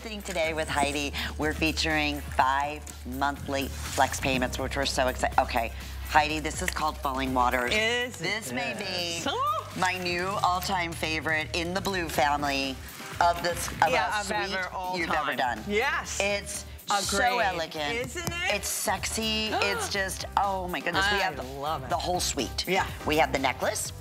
everything today with Heidi. We're featuring five monthly flex payments, which we're so excited. Okay, Heidi, this is called Falling Waters. Is this may be my new all-time favorite in the blue family of this of Yeah, a of suite ever, all you've time. ever done. Yes. It's so elegant. Isn't it? It's sexy. it's just, oh my goodness. we I have the, love it. the whole suite. Yeah. We have the necklace.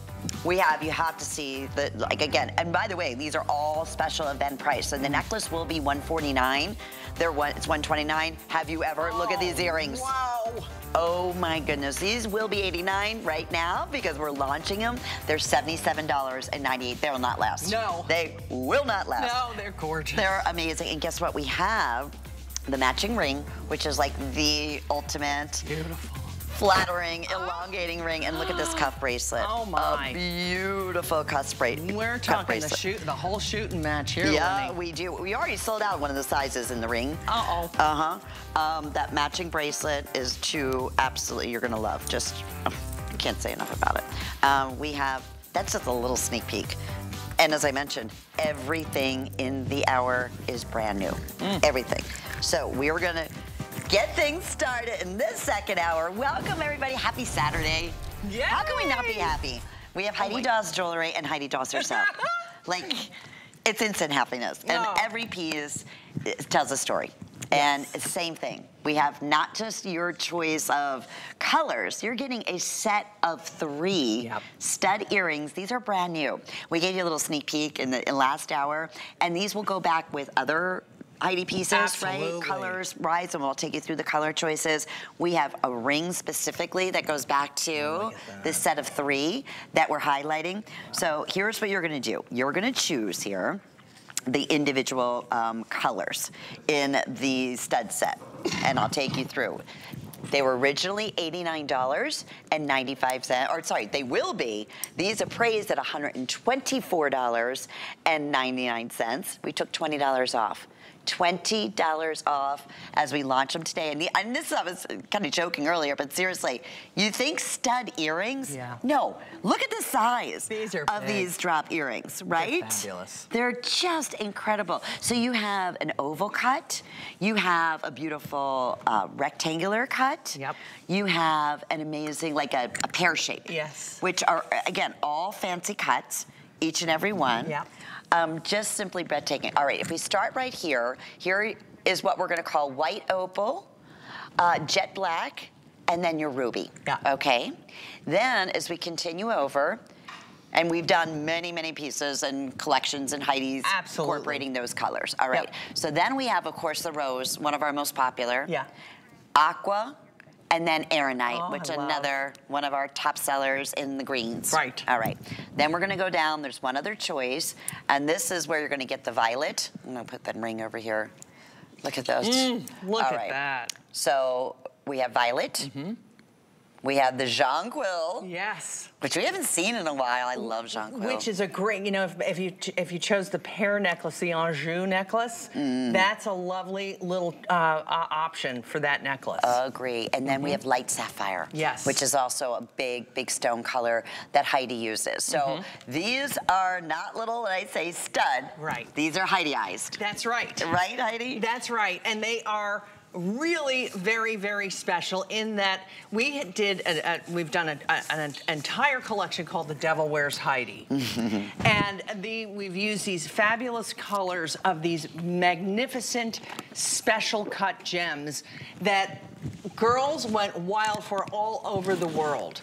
We have, you have to see the, like again, and by the way, these are all special event price. And the necklace will be 149. They're one, it's 129. Have you ever, look at these oh, earrings. Wow. Oh my goodness, these will be 89 right now because we're launching them. They're $77.98. They will not last. No. They will not last. No, they're gorgeous. They're amazing. And guess what? We have the matching ring, which is like the ultimate beautiful. Flattering, elongating ring. And look at this cuff bracelet. Oh, my. A beautiful cuff, bra- We're talking the shoot, the whole shooting match here. Yeah, we do. We already sold out one of the sizes in the ring. Uh-oh. Uh-huh. Um, that matching bracelet is to absolutely, you're gonna love. Just, oh, I can't say enough about it. Um, we have, that's just a little sneak peek. And as I mentioned, everything in the hour is brand new. Mm. Everything. So we are gonna get things started in this second hour. Welcome everybody, happy Saturday. How can we not be happy? We have oh, Heidi my- Daus Jewelry and Heidi Daus herself. like, it's instant happiness. And every piece tells a story. And same thing. We have not just your choice of colors, you're getting a set of three Yep. stud earrings. These are brand new. We gave you a little sneak peek in the in last hour, and these will go back with other Heidi pieces, right? Colors, right? And we'll take you through the color choices. We have a ring specifically that goes back to this set of three that we're highlighting. So here's what you're gonna do. You're gonna choose here the individual um, colors in the stud set, and I'll take you through. They were originally $89.95, or sorry, they will be. These appraised at $124.99. We took $20 off. $20 off as we launch them today. And, the, and this I was kind of joking earlier, but seriously, you think stud earrings? Yeah. No, look at the size These of big. these drop earrings, right? fabulous. They're just incredible. So you have an oval cut, you have a beautiful uh, rectangular cut. Yep. You have an amazing, like a, a pear shape. Yes. Which are, again, all fancy cuts, each and every one. Yep. Um, just simply breathtaking. All right, if we start right here, here is what we're gonna call white opal, uh, jet black, and then your ruby. Yeah. Okay. Then as we continue over, and we've done many, many pieces and collections and Heidi's Absolutely. incorporating those colors. All right. Yep. So then we have, of course, the rose, one of our most popular. Yeah. Aqua, and then Erinite, Oh, which another one of our top sellers in the greens. Right. All right. Then we're gonna go down. There's one other choice, and this is where you're gonna get the violet. I'm gonna put that ring over here. Look at those. Mm, look All at right. that. So we have violet. We have the Jonquil, Yes. which we haven't seen in a while. I love Jonquil. Which is a great, you know, if, if you if you chose the pear necklace, the Anjou necklace, Mm. that's a lovely little uh, uh, option for that necklace. Agree. And then we have light sapphire. Mm-hmm. Yes. Which is also a big, big stone color that Heidi uses. So Mm-hmm. these are not little, I say stud. Right. These are Heidi-ized. that's right. Right, Heidi? That's right, and they are really very, very special in that we did, a, a, we've done a, an entire collection called The Devil Wears Heidi. and the, we've used these fabulous colors of these magnificent special cut gems that girls went wild for all over the world.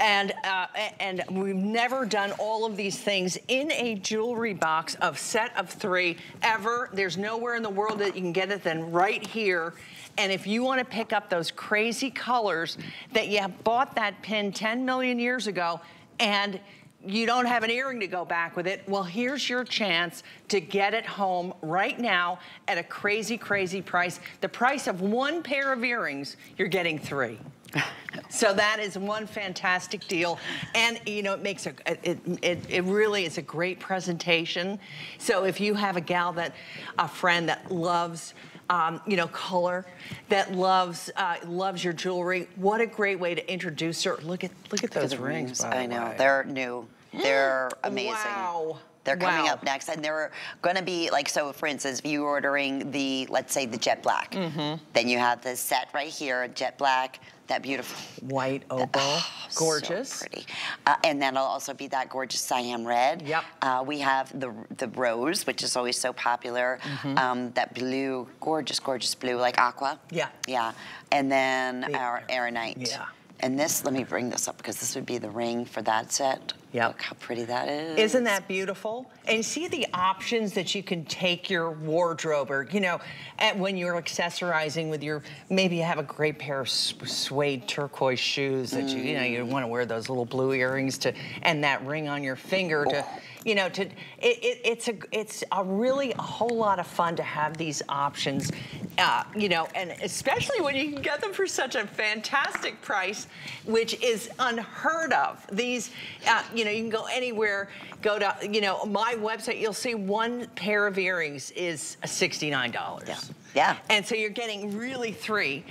And, uh, and we've never done all of these things in a jewelry box of set of three ever. There's nowhere in the world that you can get it than right here. And if you want to pick up those crazy colors that you bought that pin 10 million years ago and you don't have an earring to go back with it, well, here's your chance to get it home right now at a crazy, crazy price. The price of one pair of earrings, you're getting three. So that is one fantastic deal. And, you know, it makes a, it, it, it really is a great presentation. So if you have a gal that, a friend that loves, um, you know, color, that loves, uh, loves your jewelry, what a great way to introduce her. Look at, look at Look at those the rings, I know. way. They're new. They're amazing. Wow. They're coming Wow. up next, and they're going to be like so. For instance, if you're ordering the, let's say, the jet black, Mm-hmm. then you have this set right here, jet black, that beautiful, White opal, oh, gorgeous. so pretty, uh, and then it'll also be that gorgeous Siam red. Yep. Uh, we have the the rose, which is always so popular. Mm-hmm. Um, that blue, gorgeous, gorgeous blue, like aqua. Yeah. Yeah, and then The- our erinite. Yeah. And this, let me bring this up because this would be the ring for that set. Yep. Look how pretty that is. Isn't that beautiful? And see the options that you can take your wardrobe or, you know, at, when you're accessorizing with your, maybe you have a great pair of suede turquoise shoes that you, you know, you want to wear those little blue earrings to, and that ring on your finger to, you know, to, it, it, it's a, it's a really a whole lot of fun to have these options, uh, you know, and especially when you can get them for such a fantastic price, which is unheard of. These, uh, you know, you can go anywhere, go to, you know, my website, you'll see one pair of earrings is $69. Yeah. Yeah. And so you're getting really three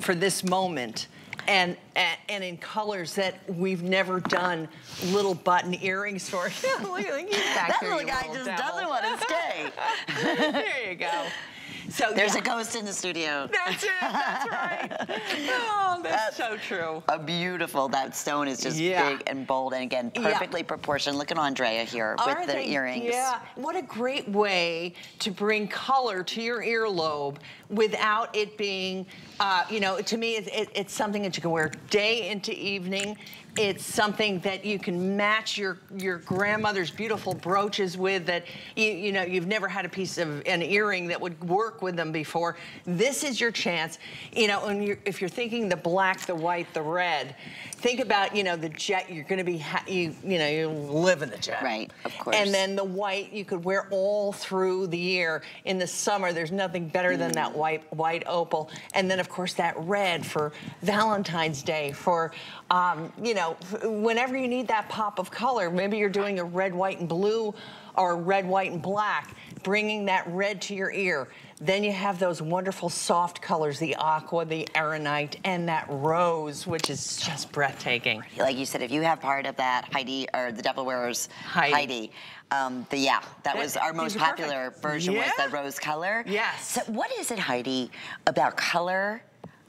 for this moment. And, and and in colors that we've never done little button earrings for. That little guy just devil. doesn't want to stay. there you go. So There's yeah. a ghost in the studio. That's it. That's right. Oh, that's, so true. A beautiful. That stone is just Yeah. big and bold, and again, Yeah. perfectly proportioned. Look at Andrea here with Aren't the they- earrings. Yeah, what a great way to bring color to your earlobe without it being, uh, you know, to me, it, it, it's something that you can wear day into evening. It's something that you can match your your grandmother's beautiful brooches with. That you you know you've never had a piece of an earring that would work with them before. This is your chance. You know, and you're, if you're thinking the black, the white, the red, think about you know the jet. You're going to be ha- you you know you live in the jet, Right, of course. And then the white you could wear all through the year. In the summer, there's nothing better than Mm. that white white opal. And then of course that red for Valentine's Day. For um, you know, f- whenever you need that pop of color. Maybe you're doing a red, white, and blue, or red, white, and black. Bringing that red to your ear. Then you have those wonderful soft colors, the aqua, the erinite, and that rose, which is just breathtaking. Like you said, if you have part of that Heidi or the Devil Wears Heidi. Heidi, um, the, yeah, that That- was our most popular perfect. version was Yeah. the rose color. Yes. So what is it, Heidi, about color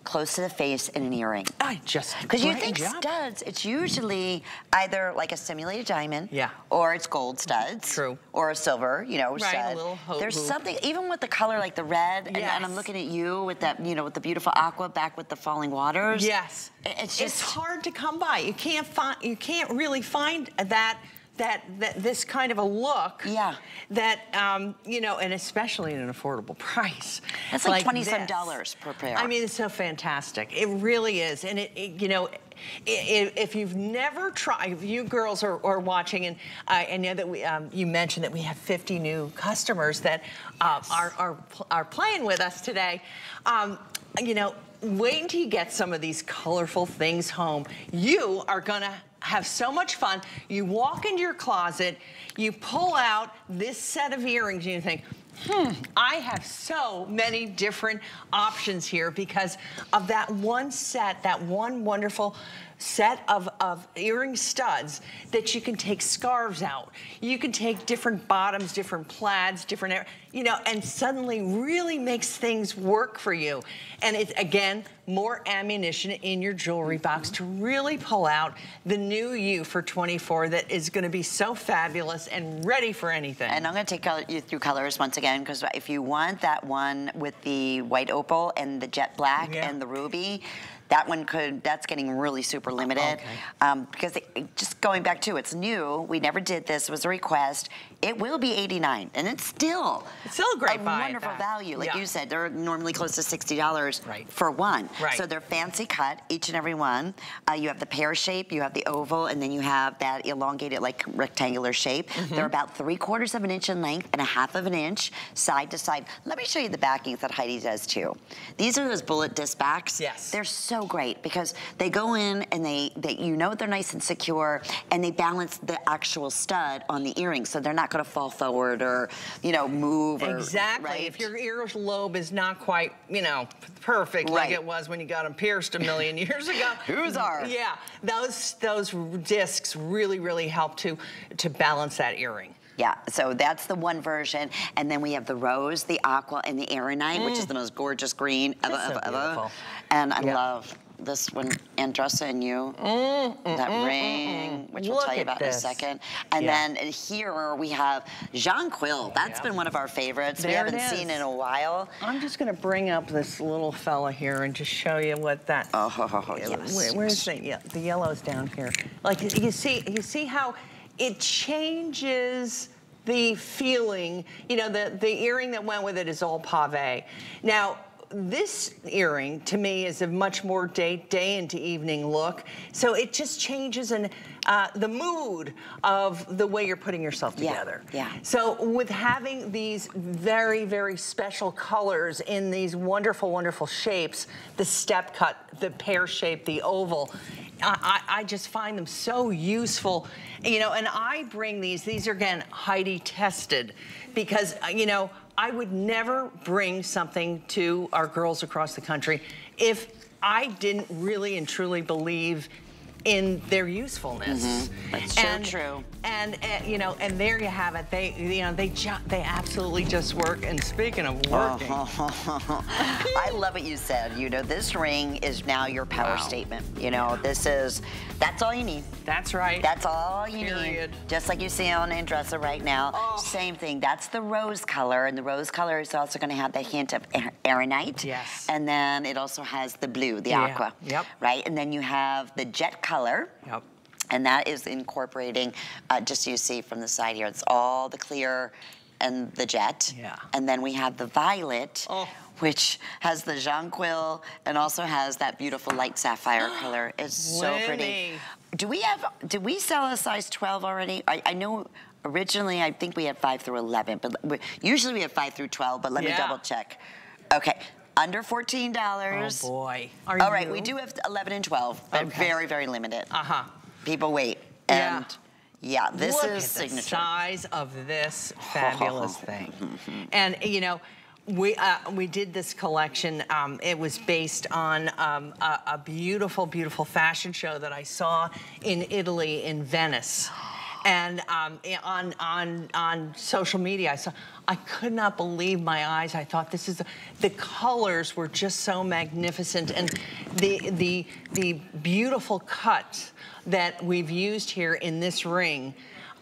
close to the face in an earring? I just Because you think job. studs, it's usually either like a simulated diamond, Yeah. or it's gold studs, True. or a silver, you know, Right, a stud. There's hoop. something, even with the color like the red, and, and I'm looking at you with that, you know, with the beautiful aqua back with the falling waters. Yes. It- It's it's just hard to come by. You can't find you can't really find that that that this kind of a look. Yeah. That um, you know, and especially at an affordable price. That's like 20 some this. dollars per pair. I mean, it's so fantastic. It really is, and it, it- you know. If you've never tried, if you girls are, are watching, and I, I know that we, um, you mentioned that we have 50 new customers that uh, are, are are playing with us today. Um, you know, wait until you get some of these colorful things home. You are gonna have so much fun. You walk into your closet, you pull out this set of earrings, and you think, hmm, I have so many different options here because of that one set, that one wonderful set of, of earring studs that you can take scarves out. You can take different bottoms, different plaids, different, you know, and suddenly really makes things work for you. And it's, again, more ammunition in your jewelry box to really pull out the new you for 24 that is gonna be so fabulous and ready for anything. And I'm going to take you through colors once again because if you want that one with the white opal and the jet black Yeah. and the ruby, that one could, that's getting really super limited. Okay. Um, because it, just going back to, it's new. We never did this. It was a request. It will be 89 and it's still It's still a great buy at wonderful value. Like Yeah. you said, they're normally close to $60 Right. for one. Right. So they're fancy cut, each and every one. Uh, you have the pear shape, you have the oval, and then you have that elongated, like rectangular shape. Mm-hmm. They're about three quarters of an inch in length and a half of an inch side to side. Let me show you the backings that Heidi does too. These are those bullet disc backs. Yes. They're so great because they go in and they, they you know they're nice and secure and they balance the actual stud on the earring so they're not going to fall forward or, you know, move or, Exactly. right? If your earlobe is not quite, you know, perfect like it was when you got them pierced a million years ago. Who's are? Yeah, those those discs really really help to to balance that earring. Yeah, so that's the one version. And then we have the rose, the aqua, and the erinite, mm. which is mm. the most gorgeous green ever, ever, so ever. And I yeah. love this one, Andressa and you, mm, mm, that mm, ring, mm, mm. which we'll tell you about this. in a second. And yeah. then here we have Jonquil. That's yeah. been one of our favorites. There we haven't seen in a while. I'm just going to bring up this little fella here and just show you what that. Oh, yes. Where, where's the yeah, the yellow's down here? Like you see, you see how it changes the feeling. You know, the the earring that went with it is all pave. Now this earring to me is a much more day day into evening look. So it just changes and uh, the mood of the way you're putting yourself together. Yeah, yeah. So with having these very, very special colors in these wonderful, wonderful shapes, the step cut, the pear shape, the oval, I, I, just find them so useful. You know, and I bring these, these are again Heidi tested because, uh, you know, I would never bring something to our girls across the country if I didn't really and truly believe in their usefulness. Mm -hmm. That's and, so true. And, and, you know, and there you have it. They, you know, they they absolutely just work. And speaking of working, I love what you said. You know, this ring is now your power wow. statement. You know, this is that's all you need. That's right. That's all you Period. need. Just like you see on Andressa right now. Oh. Same thing. That's the rose color, and the rose color is also going to have the hint of erinite. Yes. And then it also has the blue, the yeah. aqua. Yep. Right. And then you have the jet color. Yep. And that is incorporating, uh, just so you see from the side here, it's all the clear and the jet. Yeah. And then we have the violet, oh which has the jonquil and also has that beautiful light sapphire color. It's so pretty. Do we have, did we sell a size 12 already? I, I know originally I think we had 5 through 11, but we, usually we have 5 through 12, but let yeah. me double check. Okay, under $14. Oh boy. Are All right, we do have 11 and 12, but okay. very, very limited. Uh-huh. People wait. And yeah, yeah this Look is at signature. the size of this fabulous thing. and, you know, we uh, we did this collection. Um, it was based on um, a, a, beautiful, beautiful fashion show that I saw in Italy, in Venice, and um, on on on social media, I saw. I could not believe my eyes. I thought this is the colors were just so magnificent, and the the the beautiful cut that we've used here in this ring.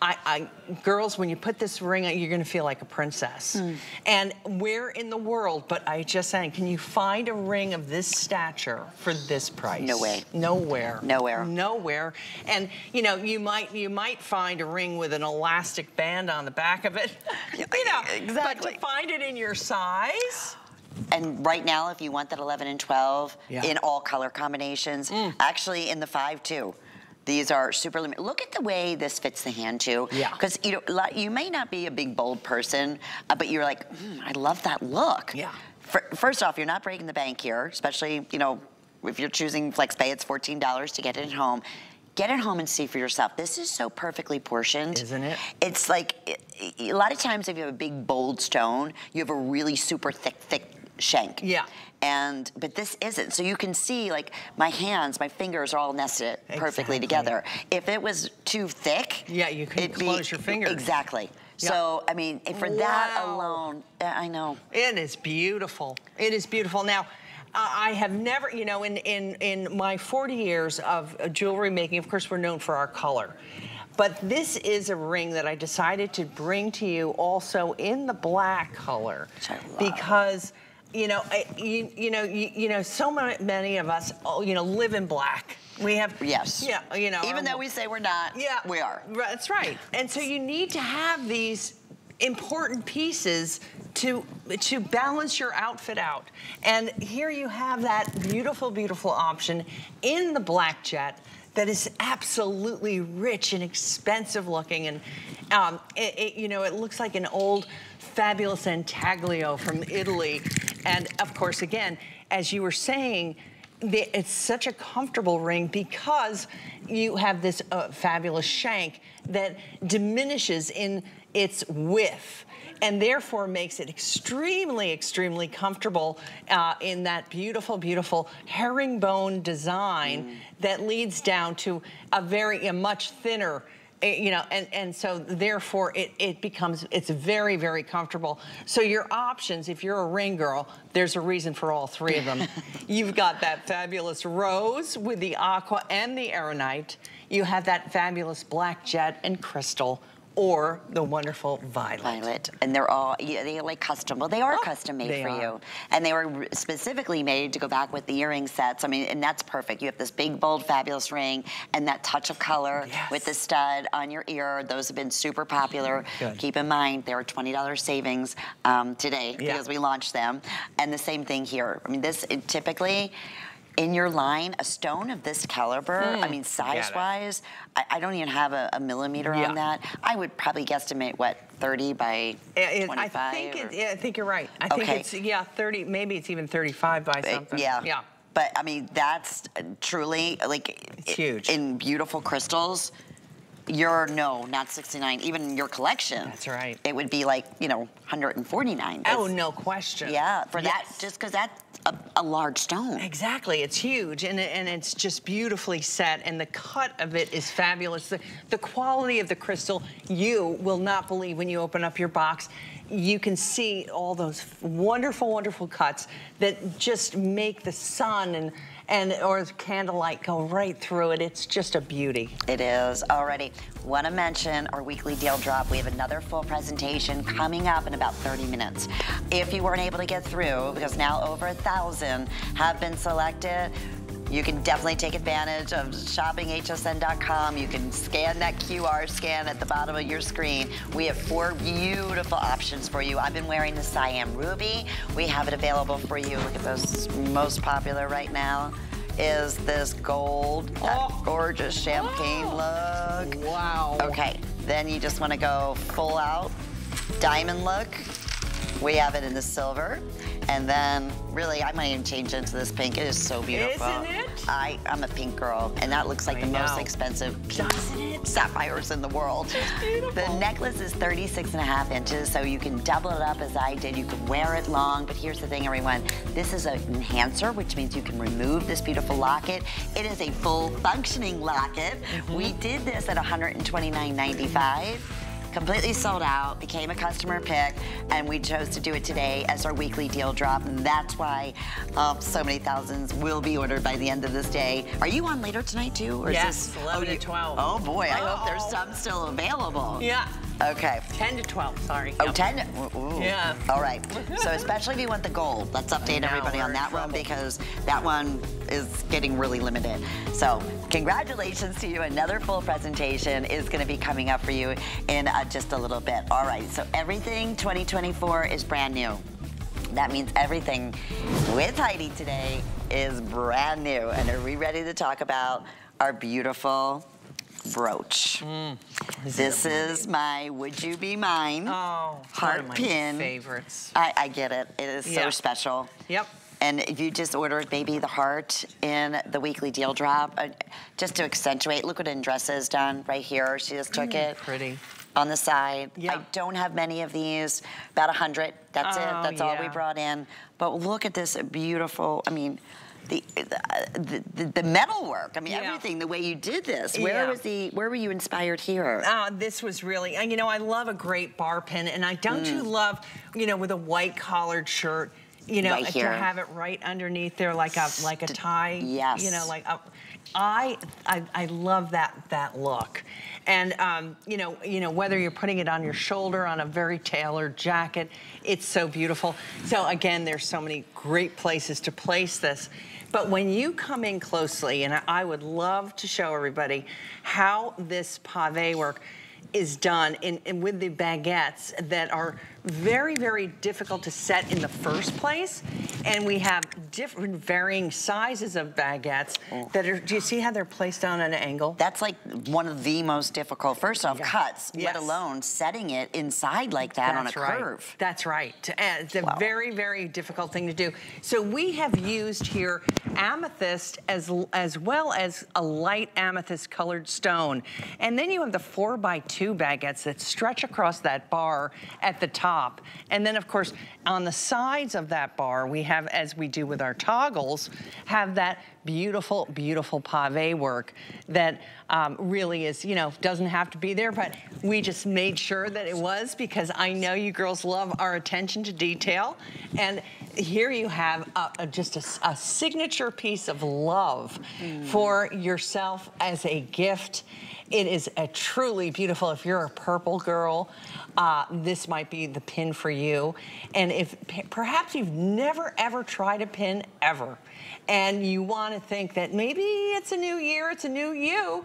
I, I, girls, when you put this ring on, you're gonna feel like a princess. Mm. And where in the world, but I just saying, can you find a ring of this stature for this price? No way. Nowhere. Nowhere. Nowhere. And you know, you might you might find a ring with an elastic band on the back of it. you know, exactly. But to find it in your size. And right now, if you want that 11 and 12 yeah. in all color combinations, mm. actually in the 5 too. These are super limited. Look at the way this fits the hand too. Yeah. Because you know, you may not be a big bold person, uh, but you're like, mm, I love that look. Yeah. first off, you're not breaking the bank here, especially you know, if you're choosing FlexPay, it's $14 to get it at home. Get it home and see for yourself. This is so perfectly portioned. Isn't it? It's like, it, a lot of times if you have a big bold stone, you have a really super thick, thick shank. Yeah. And, but this isn't. So you can see like my hands, my fingers are all nested exactly. perfectly together. If it was too thick. Yeah, you could close be, your fingers. Exactly. Yep. So, I mean, for wow. that alone, I know. It is beautiful. It is beautiful. Now, I have never, you know, in, in, in my 40 years of jewelry making, of course, we're known for our color. But this is a ring that I decided to bring to you also in the black color. Because you know, you, you know, you, you, know, so many of us, oh, you know, live in black. We have, yes, yeah, you know, even though we say we're not, yeah, we are. That's right. And so you need to have these important pieces to to balance your outfit out. And here you have that beautiful, beautiful option in the black jet that is absolutely rich and expensive looking. And, um, it, it, you know, it looks like an old fabulous intaglio from Italy. And of course, again, as you were saying, it's such a comfortable ring because you have this uh, fabulous shank that diminishes in its width and therefore makes it extremely, extremely comfortable uh, in that beautiful, beautiful herringbone design mm. that leads down to a very, a much thinner Eh, you know, and, and so therefore it, it becomes, it's very, very comfortable. So your options, if you're a ring girl, there's a reason for all three of them. You've got that fabulous rose with the aqua and the erinite. You have that fabulous black jet and crystal or the wonderful violet. Violet, and they're all yeah, they like custom. Well, they are oh, custom made for are. you, and they were specifically made to go back with the earring sets. I mean, and that's perfect. You have this big, bold, fabulous ring, and that touch of color yes. with the stud on your ear. Those have been super popular. Good. Keep in mind, there are twenty dollars savings um, today yeah. because we launched them, and the same thing here. I mean, this typically in your line, a stone of this caliber, I hmm. mean, size-wise, I, I, don't even have a, a millimeter yeah. on that. I would probably guesstimate, what, 30 by 25? I think, it, yeah, I think you're right. I okay. think it's, yeah, 30, maybe it's even 35 by something. Yeah. Yeah. But, I mean, that's truly, like, it's huge. in beautiful crystals, your no, not 69. Even your collection. That's right. It would be like you know 149. Oh, no question. Yeah, for yes. that just because that a, a, large stone. Exactly, it's huge and, and it's just beautifully set and the cut of it is fabulous. The, the quality of the crystal, you will not believe when you open up your box you can see all those wonderful, wonderful cuts that just make the sun and and or candlelight go right through it. It's just a beauty. It is already. Want to mention our weekly deal drop. We have another full presentation coming up in about 30 minutes. If you weren't able to get through, because now over a thousand have been selected, you can definitely take advantage of shoppinghsn.com. You can scan that QR scan at the bottom of your screen. We have four beautiful options for you. I've been wearing the Siam Ruby. We have it available for you. Look at those most popular right now is this gold, oh. gorgeous champagne oh. look. Wow. Okay, then you just want to go full out diamond look. We have it in the silver. And then, really, I might even change into this pink. It is so beautiful. Isn't it? I, I'm a pink girl, and that looks like I the know. most expensive sapphires in the world. The necklace is 36 and a half inches, so you can double it up as I did. You can wear it long, but here's the thing, everyone. This is an enhancer, which means you can remove this beautiful locket. It is a full functioning locket. Mm -hmm. We did this at $129.95 completely sold out, became a customer pick, and we chose to do it today as our weekly deal drop. And that's why um, so many thousands will be ordered by the end of this day. Are you on later tonight too? Or yes, is this, 11 oh, to 12. Oh boy, I hope there's some still available. Yeah. Okay. 10 to 12, sorry. Oh, yep. 10? Ooh. Yeah. All right. so especially if you want the gold, let's update everybody on that one because that one is getting really limited. So congratulations to you. Another full presentation is going to be coming up for you in uh, just a little bit. All right. So everything 2024 is brand new. That means everything with Heidi today is brand new. And are we ready to talk about our beautiful brooch. Mm. This is my Would You Be Mine oh, heart pin. favorites. I, I, get it. It is so special. Yep. And if you just ordered maybe the heart in the weekly deal drop, uh, just to accentuate, look what Indress has done right here. She just took mm, it. Pretty. On the side. Yeah. I don't have many of these, about 100. That's oh, it. That's yeah. all we brought in. But look at this beautiful, I mean, the the, the, the metal work. I mean, yeah. everything. The way you did this. Where yeah. was the? Where were you inspired here? Uh, this was really. You know, I love a great bar pin, and I don't mm. you love, you know, with a white collared shirt. You know, right to have it right underneath there, like a like a tie. Yes. You know, like a, I, I I love that that look. And um, you know, you know whether you're putting it on your shoulder on a very tailored jacket, it's so beautiful. So again, there's so many great places to place this. But when you come in closely, and I would love to show everybody how this pave work is done in, in, with the baguettes that are very, very difficult to set in the first place. And we have different varying sizes of baguettes oh. that are, do you see how they're placed on an angle? That's like one of the most difficult, first off, cuts, yes. let alone setting it inside like that That's on a right. curve. That's right. Eh, it's a wow. very, very difficult thing to do. So we have used here amethyst as, as well as a light amethyst colored stone. And then you have the four by two two baguettes that stretch across that bar at the top. And then of course, on the sides of that bar, we have, as we do with our toggles, have that beautiful, beautiful pave work that um, really is, you know, doesn't have to be there, but we just made sure that it was because I know you girls love our attention to detail. And here you have a, a, just a, a, signature piece of love mm. for yourself as a gift. It is a truly beautiful, if you're a purple girl, uh, this might be the pin for you. And if perhaps you've never ever tried a pin ever, and you want to think that maybe it's a new year, it's a new you,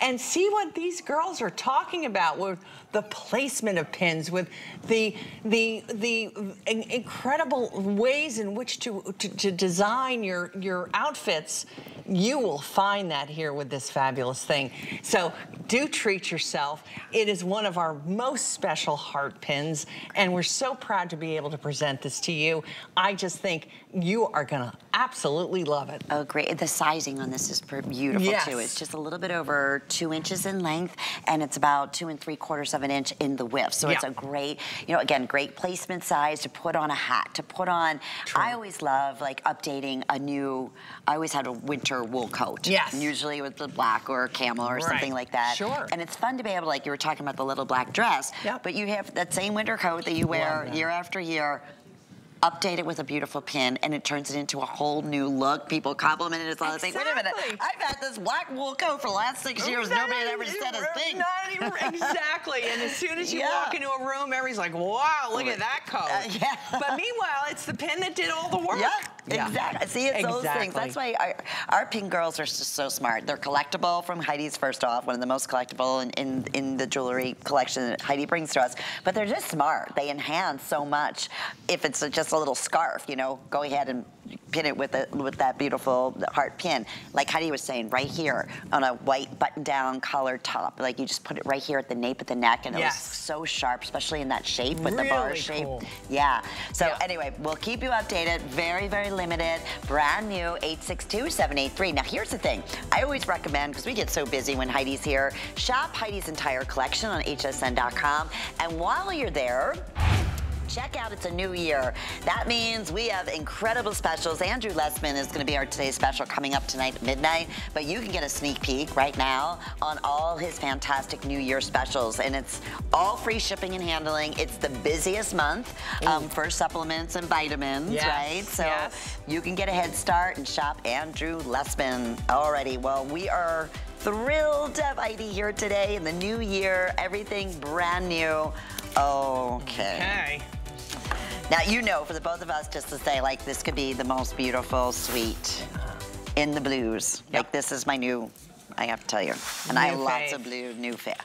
and see what these girls are talking about with the placement of pins, with the the the incredible ways in which to, to, to design your your outfits. You will find that here with this fabulous thing. So do treat yourself. It is one of our most special heart pins, and we're so proud to be able to present this to you. I just think you are gonna absolutely love it. Oh, great. The sizing on this is beautiful yes. too. It's just a little bit over two inches in length, and it's about two and three quarters of an inch in the width. So yeah. it's a great, you know, again, great placement size to put on a hat, to put on, True. I always love like updating a new, I always had a winter wool coat. Yes. Usually with the black or camel or right. something like that. Sure. And it's fun to be able, to, like you were talking about the little black dress, yep. but you have that same winter coat that you wear year after year, update it with a beautiful pin, and it turns it into a whole new look. People compliment it. It's all exactly. like, wait a minute, I've had this black wool coat for the last six years. Nobody had ever said a thing. Not even, exactly. And as soon as you yeah. walk into a room, everybody's like, wow, look at that coat. Uh, yeah. But meanwhile, it's the pin that did all the work. Yeah. Yeah. Exactly. See, it's exactly. those things. That's why our, our pin girls are just so smart. They're collectible from Heidi's first off, one of the most collectible in, in, in, the jewelry collection that Heidi brings to us. But they're just smart. They enhance so much. If it's a, just a little scarf, you know, go ahead and pin it with a, with that beautiful heart pin. Like Heidi was saying, right here on a white button-down collar top. Like you just put it right here at the nape of the neck, and it was so sharp, especially in that shape with really the bar shape. Cool. Yeah. So yeah. anyway, we'll keep you updated. Very, very limited, brand new 862-783. Now here's the thing. I always recommend, because we get so busy when Heidi's here, shop Heidi's entire collection on hsn.com. And while you're there, check out It's a New Year. That means we have incredible specials. Andrew Lessman is going to be our today's special coming up tonight at midnight, but you can get a sneak peek right now on all his fantastic New Year specials, and it's all free shipping and handling. It's the busiest month um, for supplements and vitamins, yes, right? So yes. you can get a head start and shop Andrew Lessman. Alrighty, well, we are thrilled to have Heidi here today in the new year, everything brand new. Okay. Okay. Now, you know, for the both of us, just to say, like, this could be the most beautiful suite in the blues. Yep. Like, this is my new, I have to tell you. And new I have lots of blue, new fit.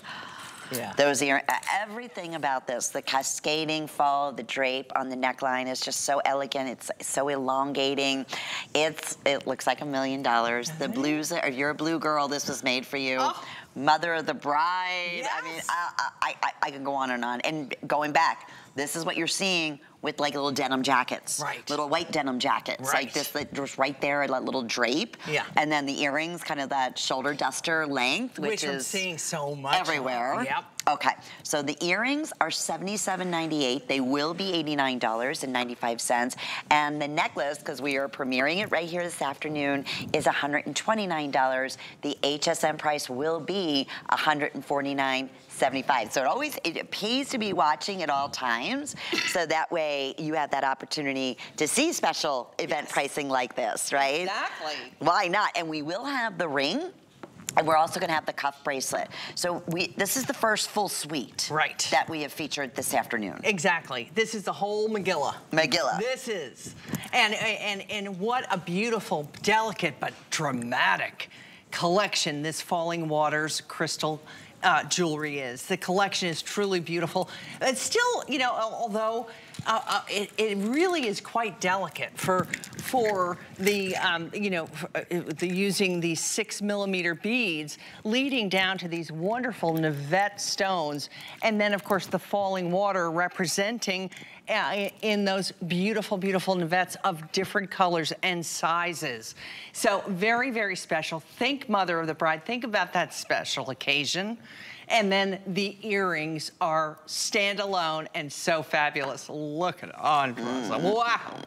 Yeah. Those ear everything about this, the cascading fall, the drape on the neckline is just so elegant. It's so elongating. It's it looks like a million dollars. The uh-huh. blues, if you're a blue girl, this was made for you. Oh. Mother of the bride. Yes. I mean, I, I, I, I can go on and on. And going back, this is what you're seeing with like little denim jackets. Right. Little white denim jackets. Right. Like this, that just right there, that little drape. Yeah. And then the earrings, kind of that shoulder duster length, which, which is I'm seeing so much. Everywhere. Yep. Okay, so the earrings are $77.98. They will be $89.95. And the necklace, because we are premiering it right here this afternoon, is $129. The HSN price will be $149 75. So it always, it pays to be watching at all times. So that way you have that opportunity to see special event yes. pricing like this, right? Exactly. Why not? And we will have the ring and we're also gonna have the cuff bracelet. So we, this is the first full suite right. that we have featured this afternoon. Exactly. This is the whole Magilla. Magilla. This is. And, and, and what a beautiful, delicate, but dramatic collection this Falling Waters crystal uh, jewelry is. The collection is truly beautiful. It's still, you know, although uh, uh, it, it, really is quite delicate for for the um, you know uh, the using these six millimeter beads leading down to these wonderful Navette stones, and then of course the falling water representing uh, in those beautiful, beautiful Navettes of different colors and sizes. So very, very special. Think Mother of the Bride. Think about that special occasion And then the earrings are standalone and so fabulous. Look at Andres. Mm. Wow.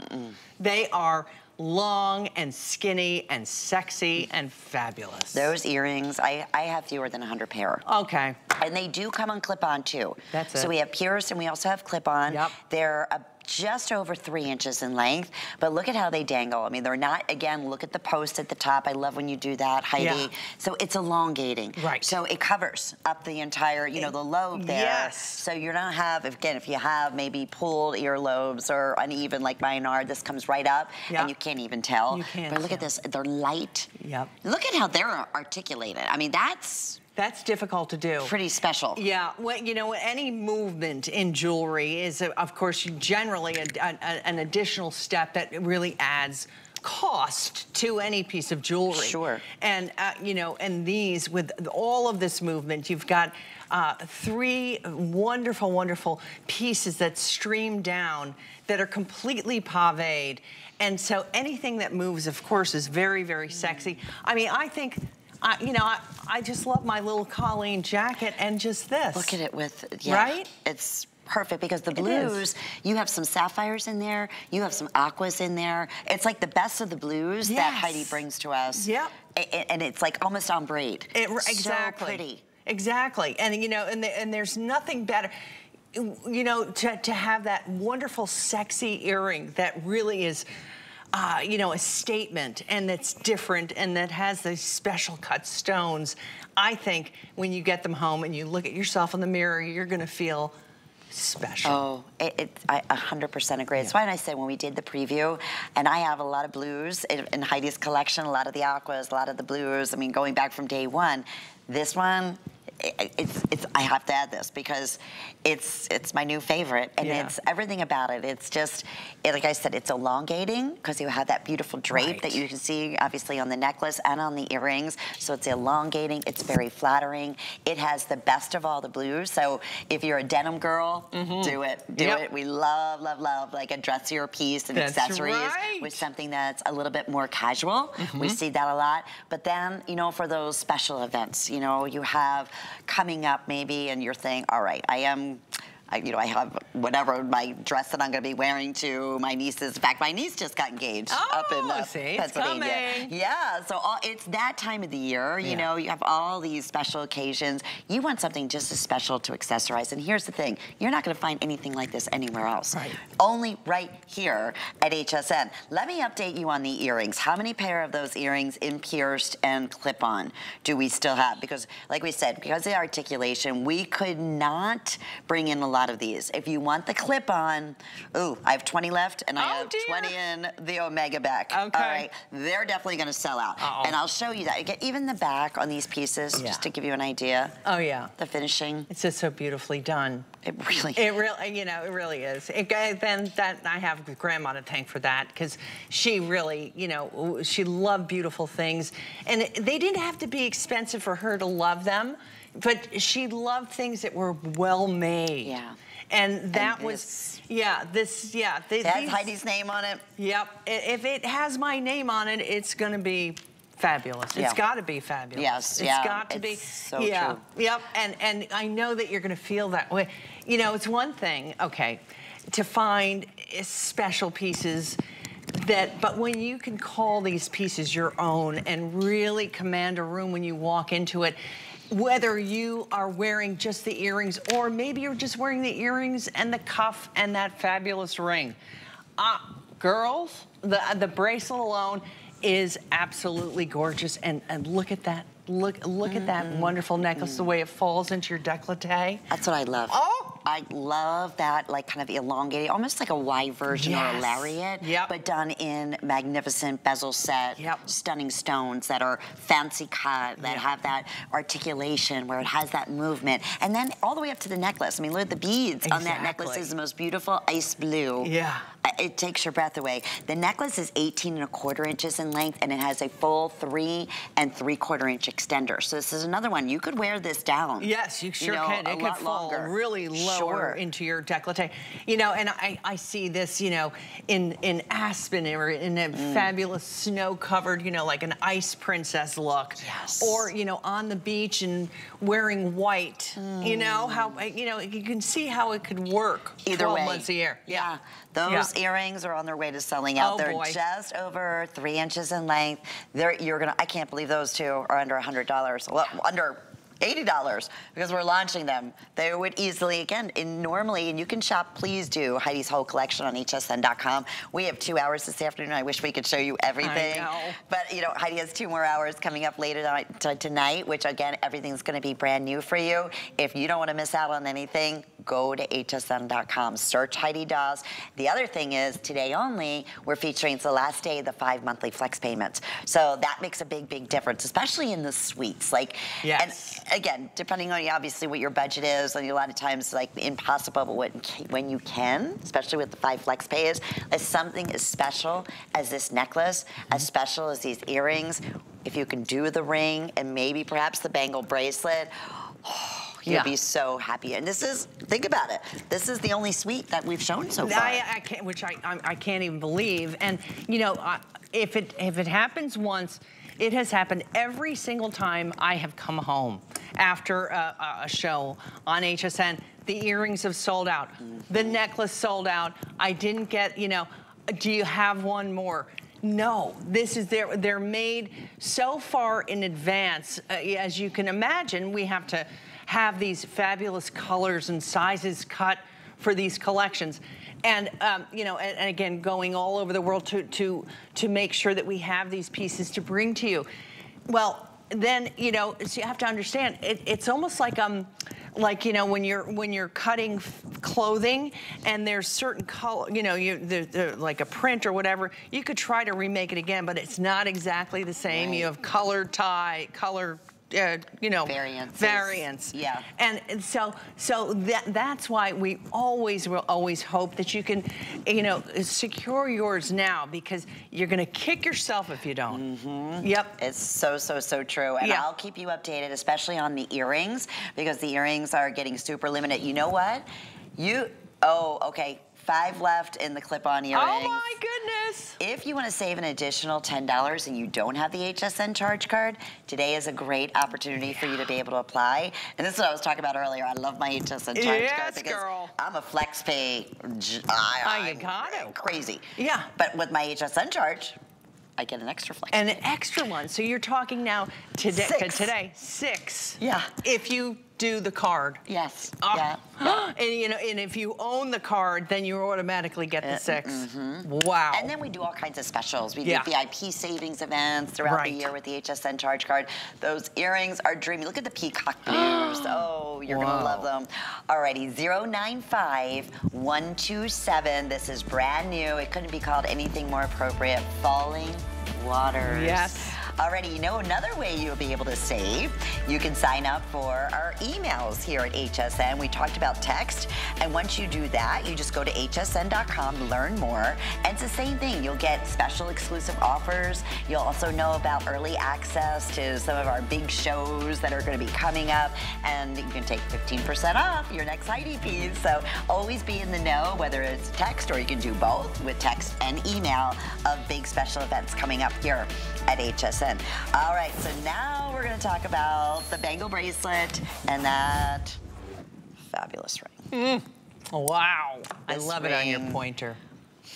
They are long and skinny and sexy and fabulous. Those earrings, I, I have fewer than 100 pair. Okay. And they do come on clip-on too. That's it. So we have pierced and we also have clip-on. Yep. They're a just over three inches in length, but look at how they dangle. I mean, they're not, again, look at the post at the top. I love when you do that, Heidi. Yeah. So it's elongating. Right. So it covers up the entire, you know, the lobe there. Yes. So you don't have, again, if you have maybe pulled earlobes or uneven like mine are, this comes right up yep. and you can't even tell. You can't But look at this, they're light. Yep. Look at how they're articulated. I mean, that's that's difficult to do. Pretty special. Yeah, well, you know, any movement in jewelry is, of course, generally a, a, an additional step that really adds cost to any piece of jewelry. Sure. And, uh, you know, and these, with all of this movement, you've got uh, three wonderful, wonderful pieces that stream down that are completely pavéed. And so anything that moves, of course, is very, very sexy. I mean, I think I, you know, I, I just love my little Colleen jacket and just this. Look at it with, yeah, right? It's perfect because the blues, you have some sapphires in there, you have some aquas in there. It's like the best of the blues yes. that Heidi brings to us. Yep. And it's like almost on braid. It, exactly. So pretty. Exactly. And, you know, and, the, and there's nothing better you know, to, to have that wonderful, sexy earring that really is uh, you know, a statement and that's different and that has these special cut stones, I think when you get them home and you look at yourself in the mirror, you're gonna feel special. Oh, it, it, I 100% agree. Yeah. why I said when we did the preview, and I have a lot of blues in, in Heidi's collection, a lot of the aquas, a lot of the blues. I mean, going back from day one, this one, it's, it's, I have to add this because it's it's my new favorite and yeah. it's everything about it. It's just, it, like I said, it's elongating because you have that beautiful drape right. that you can see obviously on the necklace and on the earrings. So it's elongating, it's very flattering. It has the best of all the blues. So if you're a denim girl, mm -hmm. do it, do yep. it. We love, love, love like a dressier piece and that's accessories right. with something that's a little bit more casual. Mm -hmm. We see that a lot. But then, you know, for those special events, you know, you have coming up maybe and you're saying, all right, I am I, you know, I have whatever my dress that I'm going to be wearing to my niece's. In fact, my niece just got engaged oh, up in uh, see, Pennsylvania. Yeah, so all, it's that time of the year. You yeah. know, you have all these special occasions. You want something just as special to accessorize. And here's the thing: you're not going to find anything like this anywhere else. Right. Only right here at HSN. Let me update you on the earrings. How many pair of those earrings in pierced and clip-on do we still have? Because, like we said, because of the articulation, we could not bring in a lot of these. If you want the clip-on, ooh, I have 20 left, and I oh, have dear. 20 in the Omega back. Okay. All right, they're definitely gonna sell out. Uh -oh. And I'll show you that. You even the back on these pieces, yeah. just to give you an idea. Oh, yeah. The finishing. It's just so beautifully done. It really It really, you know, it really is. It, then that I have grandma to thank for that because she really, you know, she loved beautiful things. And they didn't have to be expensive for her to love them but she loved things that were well made. Yeah. And that and was, yeah, this, yeah. Th it has Heidi's name on it? Yep. If it has my name on it, it's going to be fabulous. Yeah. It's got to be fabulous. Yes, it's yeah. got to it's be. so yeah, true. Yep. And and I know that you're going to feel that way. You know, it's one thing, okay, to find special pieces that, but when you can call these pieces your own and really command a room when you walk into it, whether you are wearing just the earrings or maybe you're just wearing the earrings and the cuff and that fabulous ring. Uh, girls, the, the bracelet alone is absolutely gorgeous. And, and look at that. Look, look mm -hmm. at that mm-hmm. wonderful necklace, mm -hmm. the way it falls into your décolleté. That's what I love. Oh, I love that, like kind of elongated, almost like a wide version yes. or a lariat, yep. but done in magnificent bezel set, yep. stunning stones that are fancy cut, that yep. have that articulation where it has that movement. And then all the way up to the necklace. I mean, look at the beads exactly. on that necklace is the most beautiful ice blue. Yeah. it takes your breath away. The necklace is 18 and a quarter inches in length and it has a full three and three quarter inch extender. So this is another one. You could wear this down. Yes, you sure you know, can. It could fall longer. really lower sure. into your decollete. You know, and I, I see this, you know, in, in Aspen or in a Mm. fabulous snow-covered, you know, like an ice princess look. Yes. Or, you know, on the beach and wearing white. You know, how, Mm. you know, you can see how it could work Either 12 way. months a year. Yeah. Those Yeah. earrings are on their way to selling out. Oh, They're boy. just over three inches in length. They're, you're gonna, I can't believe those two are under $100. Well, under $80 because we're launching them. They would easily, again, in normally, and you can shop, please do, Heidi's whole collection on hsn.com. We have two hours this afternoon. I wish we could show you everything. know. But, you know, Heidi has two more hours coming up later tonight- which, again, everything's going to be brand new for you. If you don't want to miss out on anything, go to hsn.com. Search Heidi Daus. The other thing is, today only, we're featuring it's the last day of the five monthly flex payments. So that makes a big, big difference, especially in the suites. Like, Yes. and again, depending on obviously what your budget is, and a lot of times like impossible, but when, when you can, especially with the five flex pays, is something as special as this necklace, as mm-hmm. special as these earrings. If you can do the ring and maybe perhaps the bangle bracelet, oh, you'll Yeah. be so happy. And this is, think about it, this is the only suite that we've shown so far. I, I can't, which I, I, I can't even believe. And you know, if it if it happens once, it has happened every single time I have come home after a, a- a show on HSN. The earrings have sold out. The necklace sold out. I didn't get, you know, do you have one more? No, this is they're they're made so far in advance. Uh, as you can imagine, we have to have these fabulous colors and sizes cut for these collections. And um, you know, and, and again, going all over the world to to to make sure that we have these pieces to bring to you. Well, then you know, so you have to understand. It, it's almost like um, like you know, when you're when you're cutting f- clothing and there's certain color, you know, you there, there, like a print or whatever. You could try to remake it again, but it's not exactly the same. You have color tie, color. Uh, you know, variants. Yeah. And, and so, so that that's why we always will always hope that you can, you know, secure yours now because you're going to kick yourself if you don't. Yep. It's so, so, so true. And Yeah. I'll keep you updated, especially on the earrings, because the earrings are getting super limited. You know what? You, oh, okay, five left in the clip-on earrings. Oh my goodness. If you want to save an additional $10 and you don't have the HSN charge card, today is a great opportunity for you to be able to apply. And this is what I was talking about earlier. I love my HSN charge Yes, card because girl. I'm a flex pay. I, ah, you got I'm it. Crazy. Yeah. But with my HSN charge, I get an extra flex. And an extra one. So you're talking now today. Six. Today, six. Yeah. If you do the card. yes. Oh. Yeah. and you know, and if you own the card, then you automatically get the uh, 6 mm-hmm. Wow. And then we do all kinds of specials. We Yeah. do VIP savings events throughout Right. the year with the HSN charge card. Those earrings are dreamy. Look at the peacock blues. oh, you're Wow. gonna love them. Alrighty, 095127. This is brand new. It couldn't be called anything more appropriate. Falling Waters. Yes. Already, you know another way you'll be able to save. You can sign up for our emails here at HSN. We talked about text, and once you do that, you just go to hsn.com to learn more. And it's the same thing. You'll get special exclusive offers. You'll also know about early access to some of our big shows that are going to be coming up, and you can take 15% off your next piece. So always be in the know, whether it's text or you can do both with text and email of big special events coming up here at HSN. All right, so now we're going to talk about the bangle bracelet and that fabulous ring. wow. I This love it on your pointer.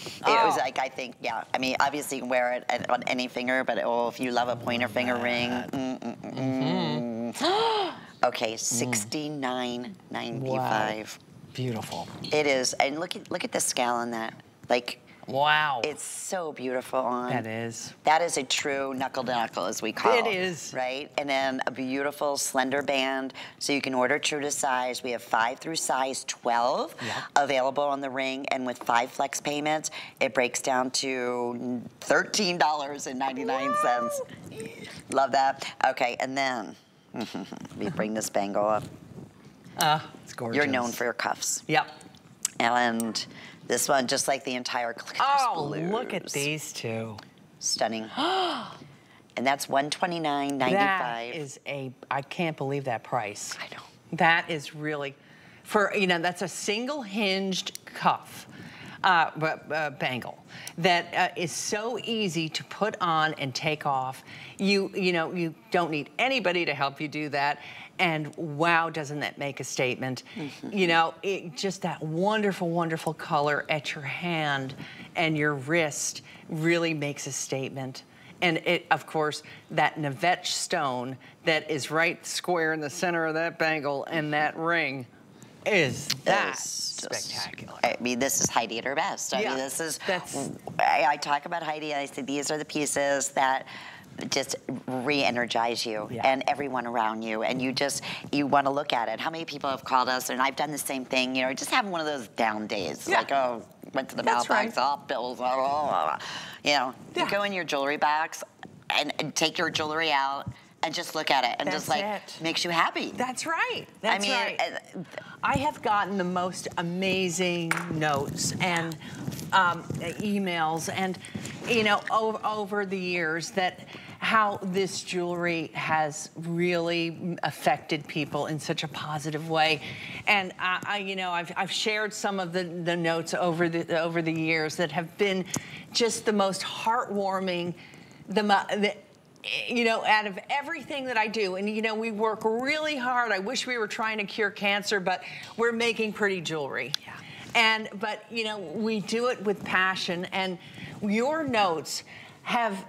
It was Oh. like, I think, yeah. I mean, obviously you can wear it on any finger, but oh, if you love a pointer finger ring. mm, mm, mm, mm. okay, sixty-nine ninety-five. Beautiful. It is, and look at look at the scale on that. Like, Wow. it's so beautiful on. that is. That is a true knuckle to knuckle, as we call it. It is. Right? And then a beautiful slender band. So you can order true to size. We have five through size 12 available on the ring. And with five flex payments, it breaks down to $13.99. Love that. Okay, and then we bring this bangle up. Uh, it's gorgeous. You're known for your cuffs. Yep. And This one, just like the entire Oh, look at these two. Stunning. and that's 129.95. That is a, I can't believe that price. I know. That is really, for, you know, that's a single hinged cuff. Uh, uh, bangle that uh, is so easy to put on and take off. You, you know, you don't need anybody to help you do that. And wow, doesn't that make a statement? Mm -hmm. You know, it, just that wonderful, wonderful color at your hand and your wrist really makes a statement. And it, of course, that Navette stone that is right square in the center of that bangle and that ring is that spectacular. I mean, this is Heidi at her best. I yeah, mean, this is, I, I talk about Heidi, I say these are the pieces that just re-energize you yeah. and everyone around you and you just you want to look at it how many people have called us and i've done the same thing you know just having one of those down days yeah. like oh went to the mailbox right. oh bills blah, blah, blah. you know yeah. you go in your jewelry box and, and take your jewelry out and just look at it and That's just like it. makes you happy. That's right. That's I mean, right. Uh, I have gotten the most amazing notes and um, emails and you know over, over the years that how this jewelry has really affected people in such a positive way. And I, I you know, I've, I've, shared some of the, the notes over the, over the years that have been just the most heartwarming, the, the you know, out of everything that I do, and you know, we work really hard. I wish we were trying to cure cancer, but we're making pretty jewelry. Yeah. And, but, you know, we do it with passion, and your notes have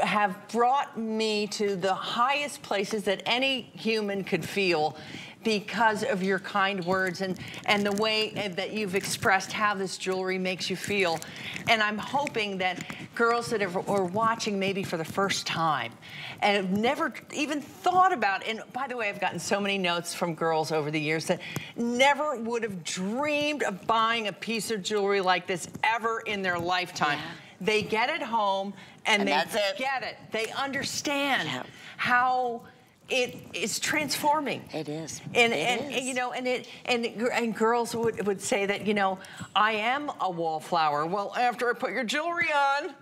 have brought me to the highest places that any human could feel because of your kind words and, and the way that you've expressed how this jewelry makes you feel. And I'm hoping that girls that are, are watching maybe for the first time and have never even thought about, and by the way, I've gotten so many notes from girls over the years that never would have dreamed of buying a piece of jewelry like this ever in their lifetime. Yeah. They get it home and, and they get it. They understand yeah. how it is transforming. It is. And it and is. you know, and it and and girls would would say that you know, I am a wallflower. Well, after I put your jewelry on.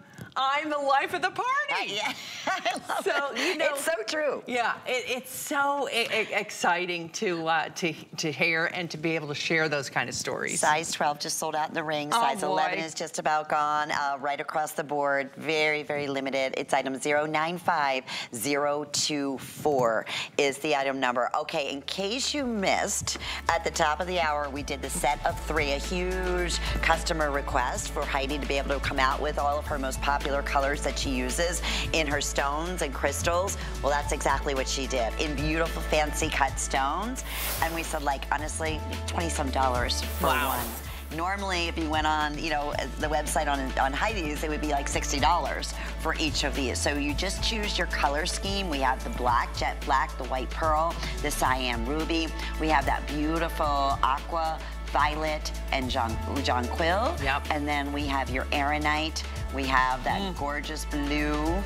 I'm the life of the party. Yeah, I love so, it. You know, it's so true. Yeah, it, it's so exciting to uh, to to hear and to be able to share those kind of stories. Size 12 just sold out in the ring. Oh, Size 11 is just about gone. Uh, right across the board, very very limited. It's item 095024 is the item number. Okay, in case you missed, at the top of the hour we did the set of three, a huge customer request for Heidi to be able to come out with all of her most popular popular colors that she uses in her stones and crystals. Well, that's exactly what she did in beautiful, fancy cut stones. And we said, like, honestly, 20 some dollars for wow. one. Normally, if you went on, you know, the website on, on Heidi's, it would be like $60 for each of these. So you just choose your color scheme. We have the black, jet black, the white pearl, the Siam ruby. We have that beautiful aqua, violet, and John, jonquil. Yep. And then we have your erinite, we have that mm. gorgeous blue.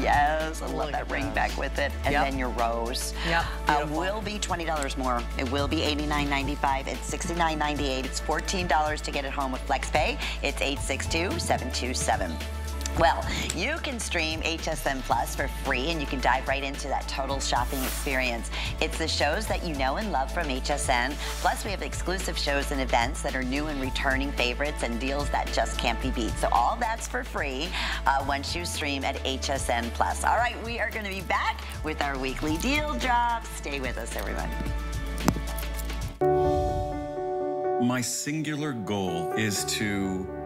Yes, I love that ring back with it. And yep. then your rose. Yep, uh, will be $20 more. It will be $89.95. It's $69.98. It's $14 to get it home with FlexPay. It's 862-727. Well, you can stream HSN Plus for free and you can dive right into that total shopping experience. It's the shows that you know and love from HSN. Plus, we have exclusive shows and events that are new and returning favorites and deals that just can't be beat. So all that's for free uh, once you stream at HSN Plus. All right, we are going to be back with our weekly deal drops. Stay with us, everyone. My singular goal is to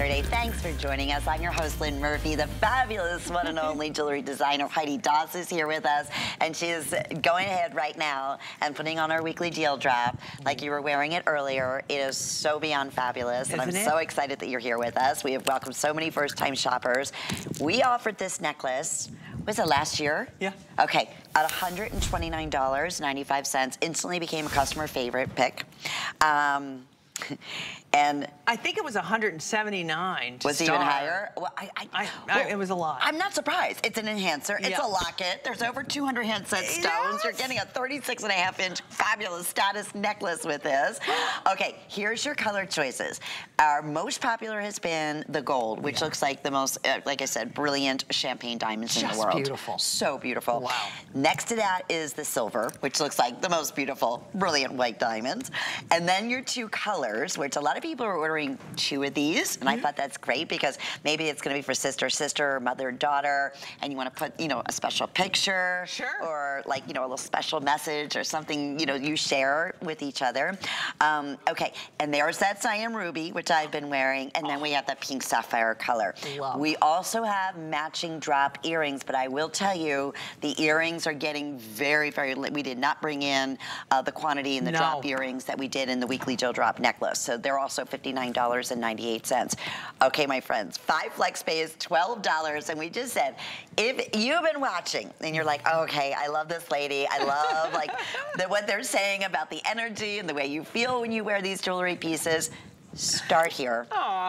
Saturday. Thanks for joining us. I'm your host, Lynn Murphy. The fabulous one and only jewelry designer Heidi Daus is here with us, and she is going ahead right now and putting on our weekly deal drop like you were wearing it earlier. It is so beyond fabulous, and I'm it? so excited that you're here with us. We have welcomed so many first-time shoppers. We offered this necklace, was it last year? Yeah. Okay, at $129.95, instantly became a customer favorite pick. Um, and I think it was 179 to was it even higher? Well, I, I, I- I- it was a lot. I'm not surprised. It's an enhancer. It's Yeah. a locket. There's over 200 handset stones. You're getting a 36 and a half inch fabulous status necklace with this. Okay, here's your color choices. Our most popular has been the gold, which looks like the most, uh, like I said, brilliant champagne diamonds in the Just world. beautiful. So beautiful. Wow. Next to that is the silver, which looks like the most beautiful, brilliant white diamonds. And then your two colors, which a lot of people are ordering two of these, and I Mm-hmm. thought that's great because maybe it's gonna be for sister, sister, or mother, daughter, and you wanna put, you know, a special picture. Sure. Or like, you know, a little special message or something, you know, you share with each other. Um, okay, and there's that Siam ruby, which I've been wearing, and then we have the pink sapphire color. Love. We also have matching drop earrings, but I will tell you, the earrings are getting very, very, we did not bring in uh, the quantity in the No. drop earrings that we did in the weekly deal Drop necklace. So they're also $59.98. Okay, my friends, five flex pay is $12, and we just said, if you've been watching and you're like, okay, I love this lady, I love like the, what they're saying about the energy and the way you feel when you wear these jewelry pieces, start here.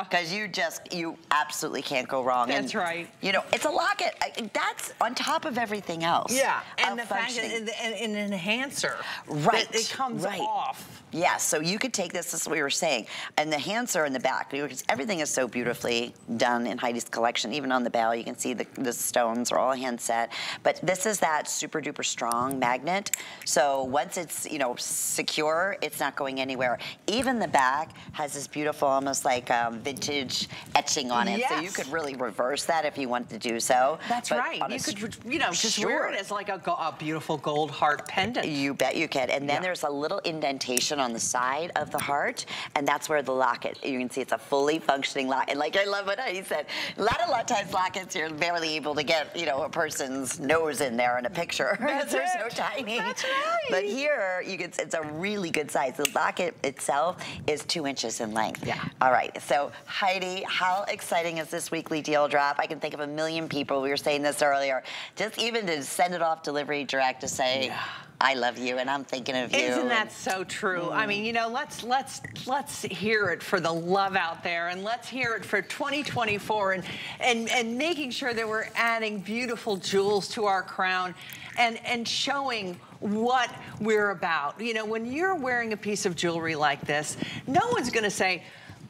Because you just, you absolutely can't go wrong. That's And, right. You know, it's a locket. I, that's on top of everything else. Yeah, and the fact that an, an enhancer, Right, that it comes right. off. Yeah, so you could take this, this is what we were saying, and the hands are in the back, because everything is so beautifully done in Heidi's collection. Even on the bell, you can see the, the stones are all hand set. But this is that super duper strong magnet. So once it's, you know, secure, it's not going anywhere. Even the back has this beautiful, almost like um, vintage etching on it. So you could really reverse that if you wanted to do so. That's But right. You could, you know, just wear it as like a, a beautiful gold heart pendant. You bet you could. And then Yeah. there's a little indentation on the side of the heart, and that's where the locket. You can see it's a fully functioning locket. And like I love what he said. A lot, a lot of times lockets you're barely able to get, you know, a person's nose in there in a picture because they're so tiny. That's right. But here you can. It's a really good size. The locket itself is two inches in length. Yeah. All right. So Heidi, how exciting is this weekly deal drop? I can think of a million people. We were saying this earlier. Just even to send it off delivery direct to say. Yeah. I love you and I'm thinking of you. Isn't that so true? I Mm. mean, you know, let's let's let's hear it for the love out there, and let's hear it for 2024, and and and making sure that we're adding beautiful jewels to our crown, and and showing what we're about. You know, when you're wearing a piece of jewelry like this, no one's going to say.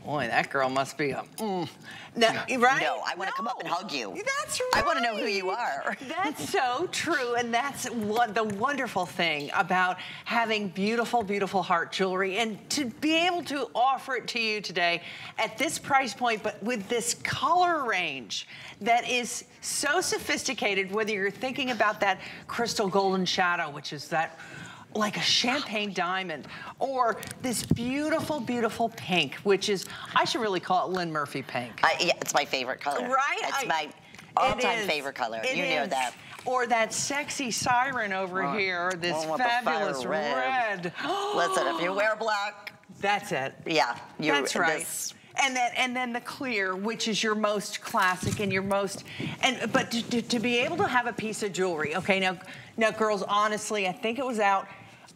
Boy, that girl must be a mm. No, right? No, I wanna come up and hug you. That's right. I wanna know who you are. That's so true, and that's what the wonderful thing about having beautiful, beautiful heart jewelry, and to be able to offer it to you today at this price point, but with this color range that is so sophisticated. Whether you're thinking about that crystal golden shadow, which is that like a champagne diamond, or this beautiful, beautiful pink, which is I should really call it Lynn Murphy pink. I, yeah, it's my favorite color. Right? It's I- my all-time is. favorite color. It you know that. Or that sexy siren over Right. here, this One with the fire fabulous red. red. Listen, if you wear black, That's it. yeah, you. That's right. This, and then and then the clear, which is your most classic and your most and but to, to, to be able to have a piece of jewelry. Okay, now now girls, honestly, I think it was out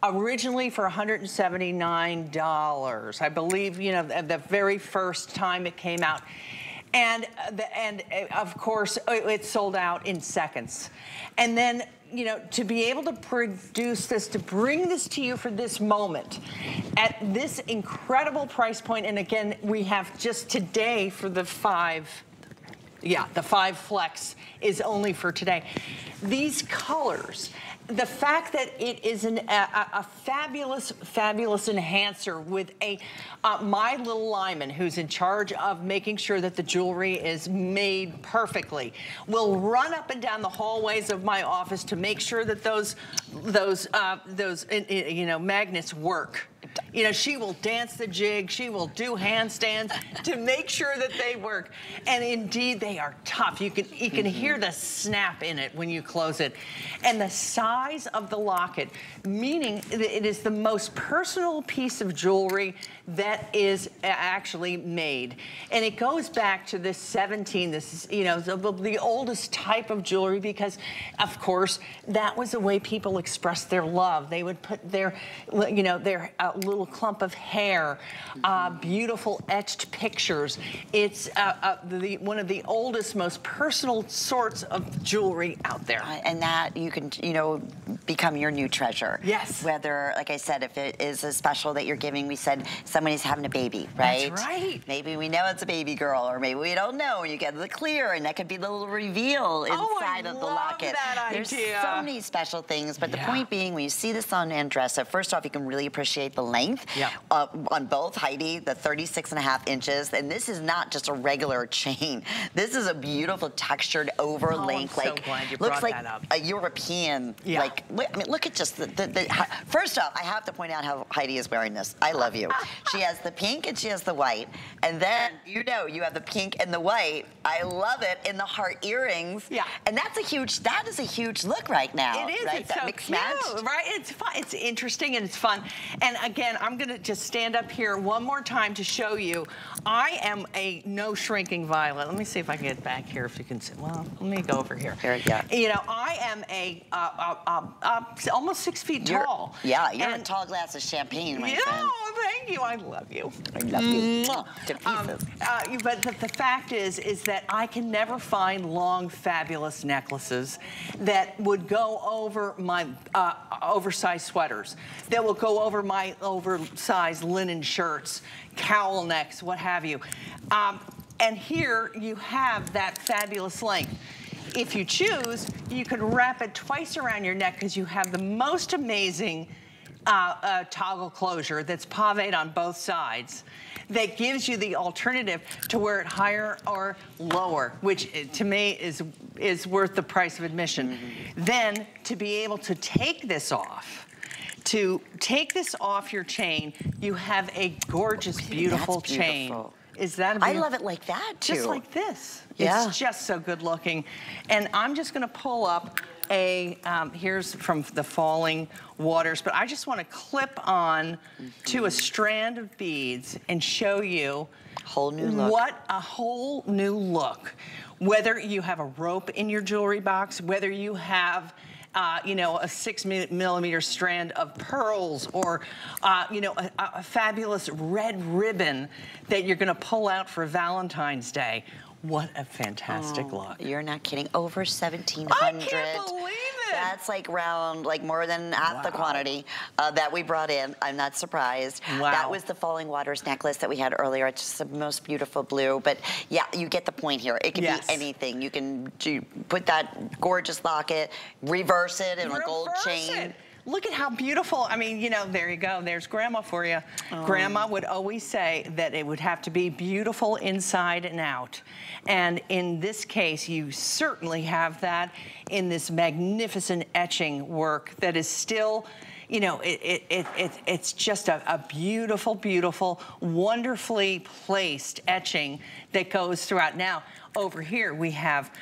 originally for $179. I believe, you know, the, very first time it came out. And, the, and uh, of course, uh, it sold out in seconds. And then you know, to be able to produce this, to bring this to you for this moment at this incredible price point, and again, we have just today for the five, yeah, the five flex is only for today. These colors, the fact that it is an, a, a, fabulous, fabulous enhancer with a uh, my little Lyman, who's in charge of making sure that the jewelry is made perfectly, will run up and down the hallways of my office to make sure that those those uh, those you know magnets work. You know, she will dance the jig, she will do handstands to make sure that they work. And indeed, they are tough. You can you can mm -hmm. hear the snap in it when you close it. And the size of the locket, meaning that it is the most personal piece of jewelry that is actually made. And it goes back to this 17, this is, you know, the, the oldest type of jewelry because, of course, that was the way people expressed their love. They would put their, you know, their uh, little clump of hair, uh, beautiful etched pictures. It's uh, uh, the, one of the oldest, most personal sorts of jewelry out there. And that you can, you know, become your new treasure. Yes. Whether, like I said, if it is a special that you're giving, we said somebody's having a baby, right? That's right. Maybe we know it's a baby girl, or maybe we don't know. You get the clear, and that could be the little reveal oh, inside oh, of the locket. That idea. There's so many special things, but yeah. the point being, when you see this on Andressa, first off, you can really appreciate the length yeah. uh, on both Heidi, the 36 and a half inches, and this is not just a regular chain. This is a beautiful textured over oh, like so glad you looks like that up. a European, yeah. like. I mean, look at just the, the, the. First off, I have to point out how Heidi is wearing this. I love you. she has the pink and she has the white, and then you know you have the pink and the white. I love it in the heart earrings. Yeah. And that's a huge. That is a huge look right now. It is. Right? It's that so mixed cute, match. right? It's fun. It's interesting and it's fun. And again, I'm gonna just stand up here one more time to show you. I am a no shrinking violet. Let me see if I can get back here. If you can see. Well, let me go over here. Here, yeah. You know, I am a uh, uh, uh, uh almost six feet you're, tall. Yeah, you're and, a tall glass of champagne, my yeah, friend. thank you. I love you. I love you. Um, uh, but the, the fact is, is that I can never find long, fabulous necklaces that would go over my uh, oversized sweaters, that will go over my oversized linen shirts, cowl necks, what have you. Um, and here you have that fabulous length. If you choose, you could wrap it twice around your neck because you have the most amazing uh, toggle closure that's paved on both sides that gives you the alternative to wear it higher or lower, which uh, to me is, is worth the price of admission. Mm -hmm. Then to be able to take this off, to take this off your chain, you have a gorgeous, beautiful, beautiful. chain. Is that I love it like that, too. Just like this. Yeah. It's just so good looking. And I'm just gonna pull up a, um, here's from the falling waters, but I just wanna clip on mm -hmm. to a strand of beads and show you whole new look. what a whole new look. Whether you have a rope in your jewelry box, whether you have uh, you know, a six millimeter strand of pearls or, uh, you know, a, a, fabulous red ribbon that you're gonna pull out for Valentine's Day. What a fantastic oh, look. You're not kidding. Over 1,700. I can't believe it. That's like round, like more than half wow. the quantity uh, that we brought in. I'm not surprised. Wow. That was the Falling Waters necklace that we had earlier. It's just the most beautiful blue. But yeah, you get the point here. It can yes. be anything. You can put that gorgeous locket, reverse it in reverse a gold chain. It. Look at how beautiful. I mean, you know, there you go. There's grandma for you. Oh. Grandma would always say that it would have to be beautiful inside and out. And in this case, you certainly have that in this magnificent etching work that is still you know, it, it, it, it, it's just a, a beautiful, beautiful, wonderfully placed etching that goes throughout. Now, over here we have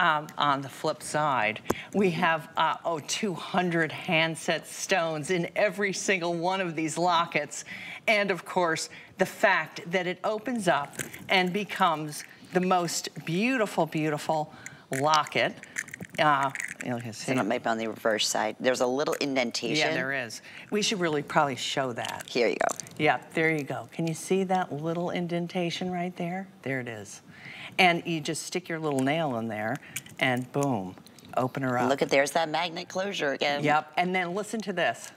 um, on the flip side, we have, uh, oh, 200 handset stones in every single one of these lockets. And of course, the fact that it opens up and becomes the most beautiful, beautiful locket. Uh, you can see. And it might be on the reverse side. There's a little indentation. Yeah, there is. We should really probably show that. Here you go. Yeah, there you go. Can you see that little indentation right there? There it is. And you just stick your little nail in there and boom, open her up. Look at, there's that magnet closure again. Yep, and then listen to this.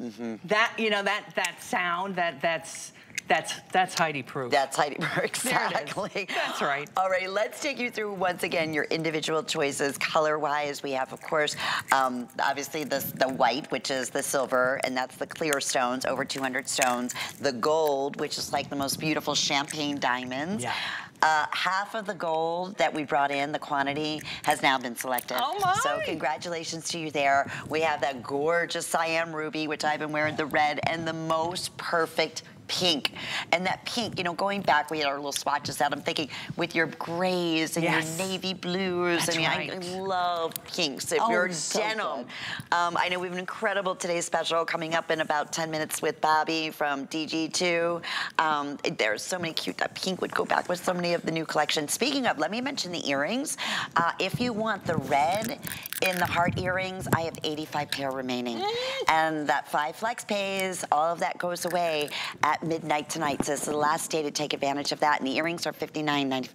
Mm -hmm. That, you know, that, that sound, that, that's, that's that's Heidi proof. That's Heidi proof, exactly. That's right. All right, let's take you through once again your individual choices color-wise. We have, of course, um, obviously the, the white, which is the silver, and that's the clear stones, over 200 stones. The gold, which is like the most beautiful champagne diamonds. Yeah. Uh, half of the gold that we brought in, the quantity, has now been selected. Oh my! So congratulations to you there. We have that gorgeous Siam ruby, which I've been wearing the red, and the most perfect pink. And that pink, you know, going back, we had our little swatches out. I'm thinking with your grays and yes. your navy blues. That's I mean, right. I love pinks. If oh, you're so denim. Um, I know we have an incredible today's special coming up in about 10 minutes with Bobby from DG2. Um, there's so many cute, that pink would go back with so many of the new collection. Speaking of, let me mention the earrings. Uh, if you want the red in the heart earrings, I have 85 pair remaining. And that five flex pays, all of that goes away at midnight tonight. So this is the last day to take advantage of that. And the earrings are $59.95.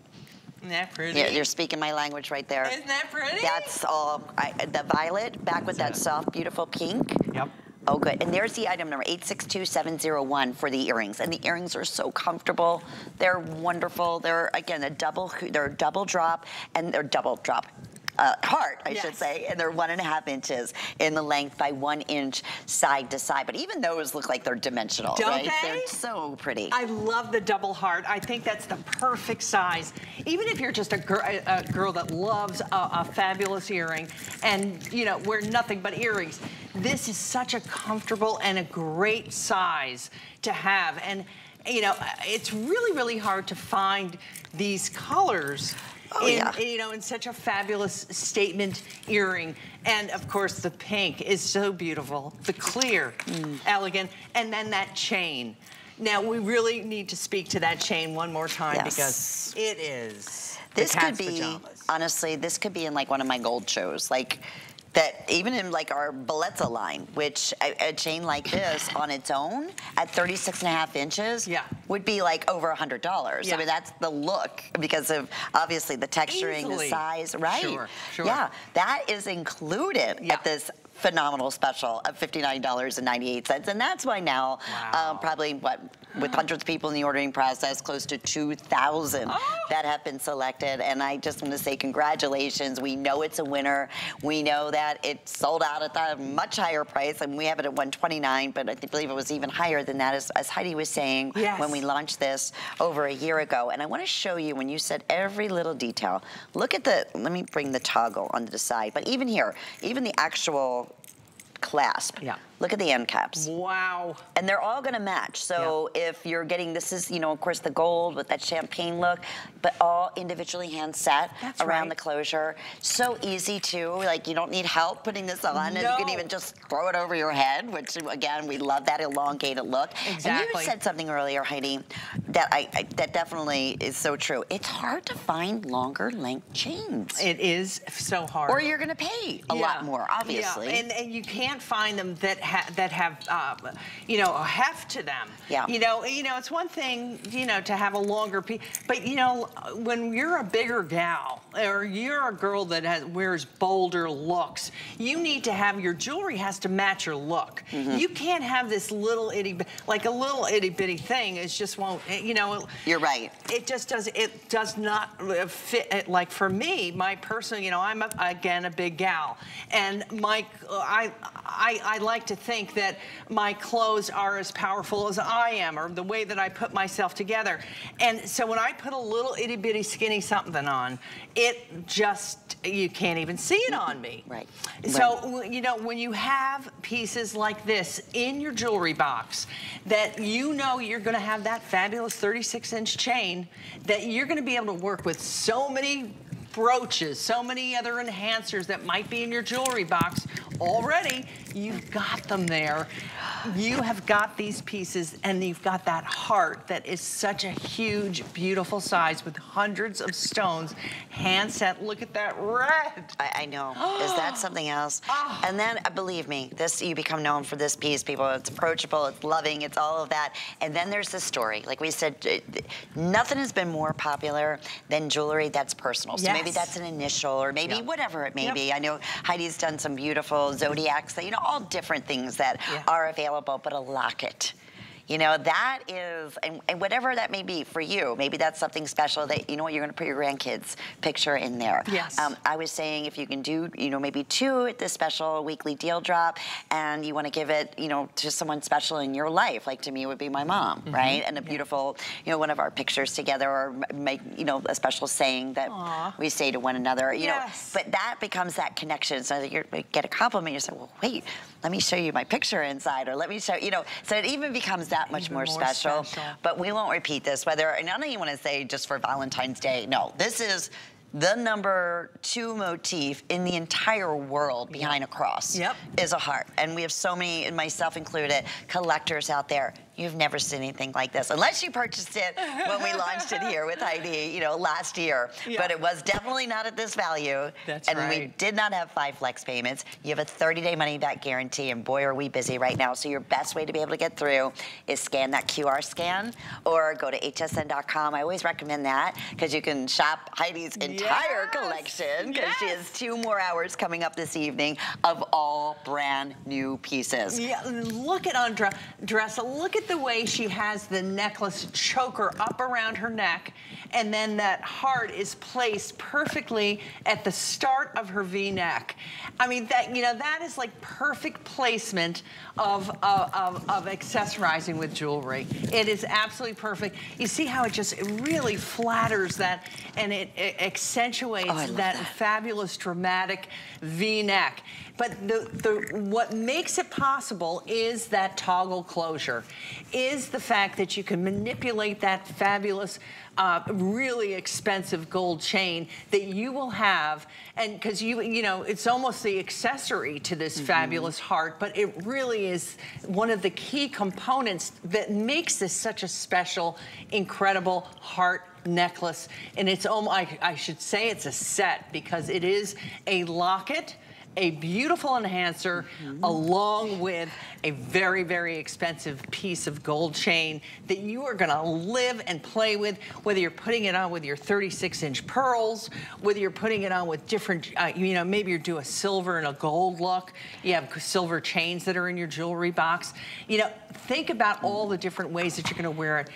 Isn't that pretty? Yeah, you're speaking my language right there. Isn't that pretty? That's all. I, the violet back with that soft, beautiful pink. Yep. Oh, good. And there's the item number, 862701 for the earrings. And the earrings are so comfortable. They're wonderful. They're, again, a double, they're a double drop, and they're double drop uh, heart, I yes. should say, and they're one and a half inches in the length by one inch side to side. But even those look like they're dimensional, Don't right? They? They're so pretty. I love the double heart. I think that's the perfect size. Even if you're just a, a girl that loves a, a fabulous earring and, you know, wear nothing but earrings, this is such a comfortable and a great size to have. And, you know, it's really, really hard to find these colors Oh, in, yeah. you know, in such a fabulous statement earring. And of course, the pink is so beautiful. The clear, mm. elegant, and then that chain. Now, we really need to speak to that chain one more time yes. because it is This could be, pajamas. honestly, this could be in like one of my gold shows. Like, that even in like our Bellezza line, which a, a, chain like this on its own at 36 and a half inches yeah. would be like over a $100. Yeah. I mean, that's the look because of obviously the texturing, Easily. the size, right? Sure, sure. Yeah, that is included yeah. at this phenomenal special of $59.98. And that's why now, wow. um, probably what, with hundreds of people in the ordering process, close to 2,000 oh. that have been selected. And I just want to say congratulations. We know it's a winner. We know that it sold out at a much higher price. and we have it at 129 but I believe it was even higher than that, as, as Heidi was saying yes. when we launched this over a year ago. And I want to show you when you said every little detail. Look at the, let me bring the toggle onto the side. But even here, even the actual clasp. Yeah. Look at the end caps. Wow. And they're all gonna match. So yeah. if you're getting, this is, you know, of course the gold with that champagne look, but all individually hand set That's around right. the closure. So easy too, like you don't need help putting this on. No. And you can even just throw it over your head, which again, we love that elongated look. Exactly. And you said something earlier, Heidi, that I, I that definitely is so true. It's hard to find longer length chains. It is so hard. Or you're gonna pay a yeah. lot more, obviously. Yeah. And, and you can't find them that ha that have, uh, you know, a heft to them. Yeah. You know, you know, it's one thing, you know, to have a longer piece, but you know, when you're a bigger gal or you're a girl that has, wears bolder looks, you need to have your jewelry has to match your look. Mm -hmm. You can't have this little itty, like a little itty bitty thing. It just won't, you know. You're right. It just does. It does not fit. Like for me, my personal. you know, I'm a, again a big gal, and my, I, I, I like to think that my clothes are as powerful as I am, or the way that I put myself together. And so when I put a little itty bitty skinny something on, it just, you can't even see it on me. Right. So, right. you know, when you have pieces like this in your jewelry box, that you know you're gonna have that fabulous 36 inch chain, that you're gonna be able to work with so many brooches, so many other enhancers that might be in your jewelry box already, you've got them there. You have got these pieces and you've got that heart that is such a huge, beautiful size with hundreds of stones hand set. Look at that red. I, I know. Is that something else? Oh. And then, uh, believe me, this you become known for this piece, people. It's approachable, it's loving, it's all of that. And then there's the story. Like we said, uh, nothing has been more popular than jewelry that's personal. So maybe Yes. that's an initial or maybe Yep. whatever it may Yep. be. I know Heidi's done some beautiful zodiacs, you know, all different things that Yeah. are available, but a locket. You know, that is, and, and whatever that may be for you, maybe that's something special that, you know what, you're going to put your grandkids' picture in there. Yes. Um, I was saying if you can do, you know, maybe two at this special weekly deal drop and you want to give it, you know, to someone special in your life, like to me it would be my mom, Mm-hmm. right? And a beautiful, you know, one of our pictures together or make, you know, a special saying that Aw. we say to one another, you Yes. know. But that becomes that connection. So that you get a compliment, you say, well, wait, let me show you my picture inside or let me show, you know, so it even becomes that much more, more special. special. But we won't repeat this, whether, and I don't even want to say just for Valentine's Day. No, this is the number two motif in the entire world behind a cross Yep. is a heart. And we have so many, myself included, collectors out there. You've never seen anything like this, unless you purchased it when we launched it here with Heidi, you know, last year. Yeah. But it was definitely not at this value. That's and we did not have five flex payments. You have a 30-day money-back guarantee, and boy, are we busy right now. So your best way to be able to get through is scan that QR scan or go to hsn.com. I always recommend that because you can shop Heidi's entire Yes. collection because she has two more hours coming up this evening of all brand new pieces. Yeah, look at Andra dress. Look at the way she has the necklace choker up around her neck, and then that heart is placed perfectly at the start of her V-neck. I mean, that you know, that is like perfect placement of, of, of, of accessorizing with jewelry. It is absolutely perfect. You see how it just it really flatters that, and it, it accentuates Oh, that that. fabulous dramatic V-neck. But the, the, what makes it possible is that toggle closure, is the fact that you can manipulate that fabulous, uh, really expensive gold chain that you will have, and because you, you know, it's almost the accessory to this fabulous heart, but it really is one of the key components that makes this such a special, incredible heart necklace. And it's, um, I, I should say it's a set because it is a locket, a beautiful enhancer, along with a very, very expensive piece of gold chain that you are gonna live and play with, whether you're putting it on with your 36 inch pearls, whether you're putting it on with different, uh, you know, maybe you do a silver and a gold look, you have silver chains that are in your jewelry box. You know, think about all the different ways that you're gonna wear it.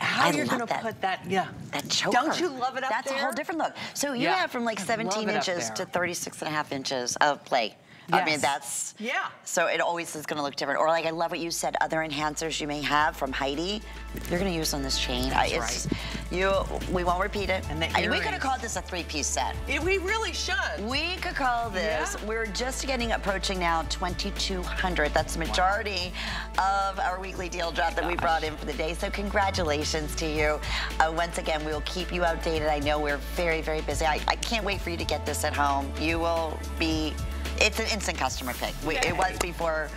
How I you're gonna that. put that, yeah. That choker. Don't you love it up That's there? a whole different look. So you Yeah. have from like 17 inches to 36 and a half inches of play. I mean, that's, Yeah. so it always is gonna look different. Or like, I love what you said, other enhancers you may have from Heidi, you're gonna use on this chain. I- That's it's, You, we won't repeat it. And I- we could have called this a three-piece set. Yeah, we really should. We could call this, Yeah. we're just getting approaching now 2,200. That's the majority of our weekly deal drop that we brought in for the day. So congratulations to you. Uh, once again, we will keep you updated. I know we're very, very busy. I, I can't wait for you to get this at home. You will be, it's an instant customer pick. We, it was before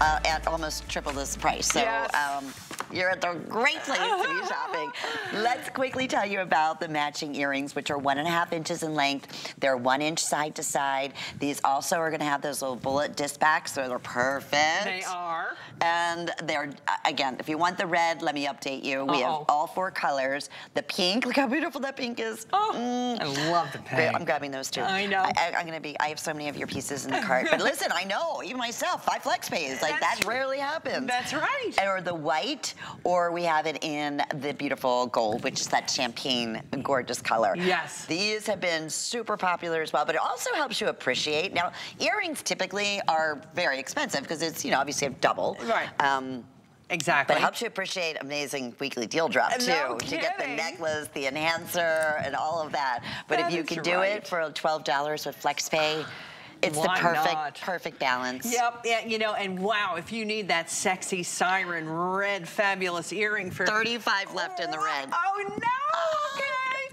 uh, at almost triple this price. So Yes. um, you're at the great place to be shopping. Let's quickly tell you about the matching earrings, which are one and a half inches in length. They're one inch side to side. These also are gonna have those little bullet disc backs, so they're perfect. They are. And they're, uh, again, if you want the red, let me update you. We have Uh-oh. all four colors. The pink, look how beautiful that pink is. Oh, Mm. I love the pink. I'm grabbing those too. I know. I, am gonna be. I have so many of your pieces in the cart. But listen, I know even myself, five flex pays. Like That's that rarely happens. That's right. Or the white, or we have it in the beautiful gold, which is that champagne gorgeous color. Yes. These have been super popular as well, but it also helps you appreciate. Now, earrings typically are very expensive because it's you know obviously a double. Right. Um, Exactly. but it helps you appreciate amazing weekly deal drop too. No You get the necklace, the enhancer, and all of that. But That if you can do right. it for twelve dollars with FlexPay, it's the perfect, not? perfect balance. Yep, yeah, you know, and wow, if you need that sexy siren red fabulous earring for 35 left in the red. Oh no! Ah. Okay.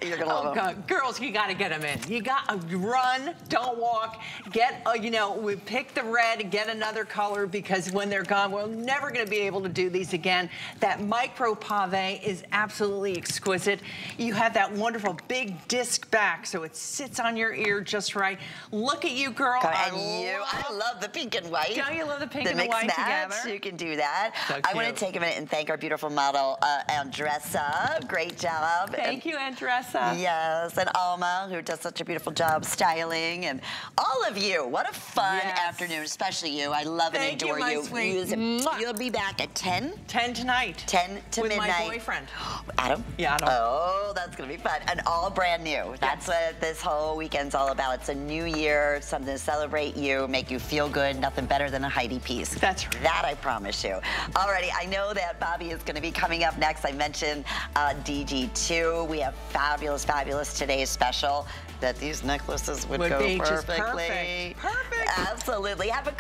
You're gonna love oh, them. God. Girls, you gotta get them in. You got to run, don't walk. Get, uh, you know, we pick the red, get another color because when they're gone, we're never gonna be able to do these again. That micro pave is absolutely exquisite. You have that wonderful big disc back, so it sits on your ear just right. Look at you, girl. Come- I and you, I love- love the pink and white. Don't you love the pink the and mixed white match, together? You can do that. So I want to take a minute and thank our beautiful model, uh, Andressa. Great job. Thank you, Andressa. Yes, and Alma, who does such a beautiful job styling, and all of you. What a fun Yes. afternoon, especially you. I love and Thank you, adore you. sweet. Use it. Mwah. You'll be back at 10? 10 tonight. 10 to with midnight. my boyfriend. Adam? Yeah, Adam. Oh, that's gonna be fun. And all brand new. That's what this whole weekend's all about. It's a new year, something to celebrate you, make you feel good. Nothing better than a Heidi piece. That's right. That I promise you. Alrighty, I know that Bobby is gonna be coming up next. I mentioned uh, DG2. We have fabulous, fabulous today's special that these necklaces would, Would go perfectly. perfect. Perfect. Absolutely. Have a great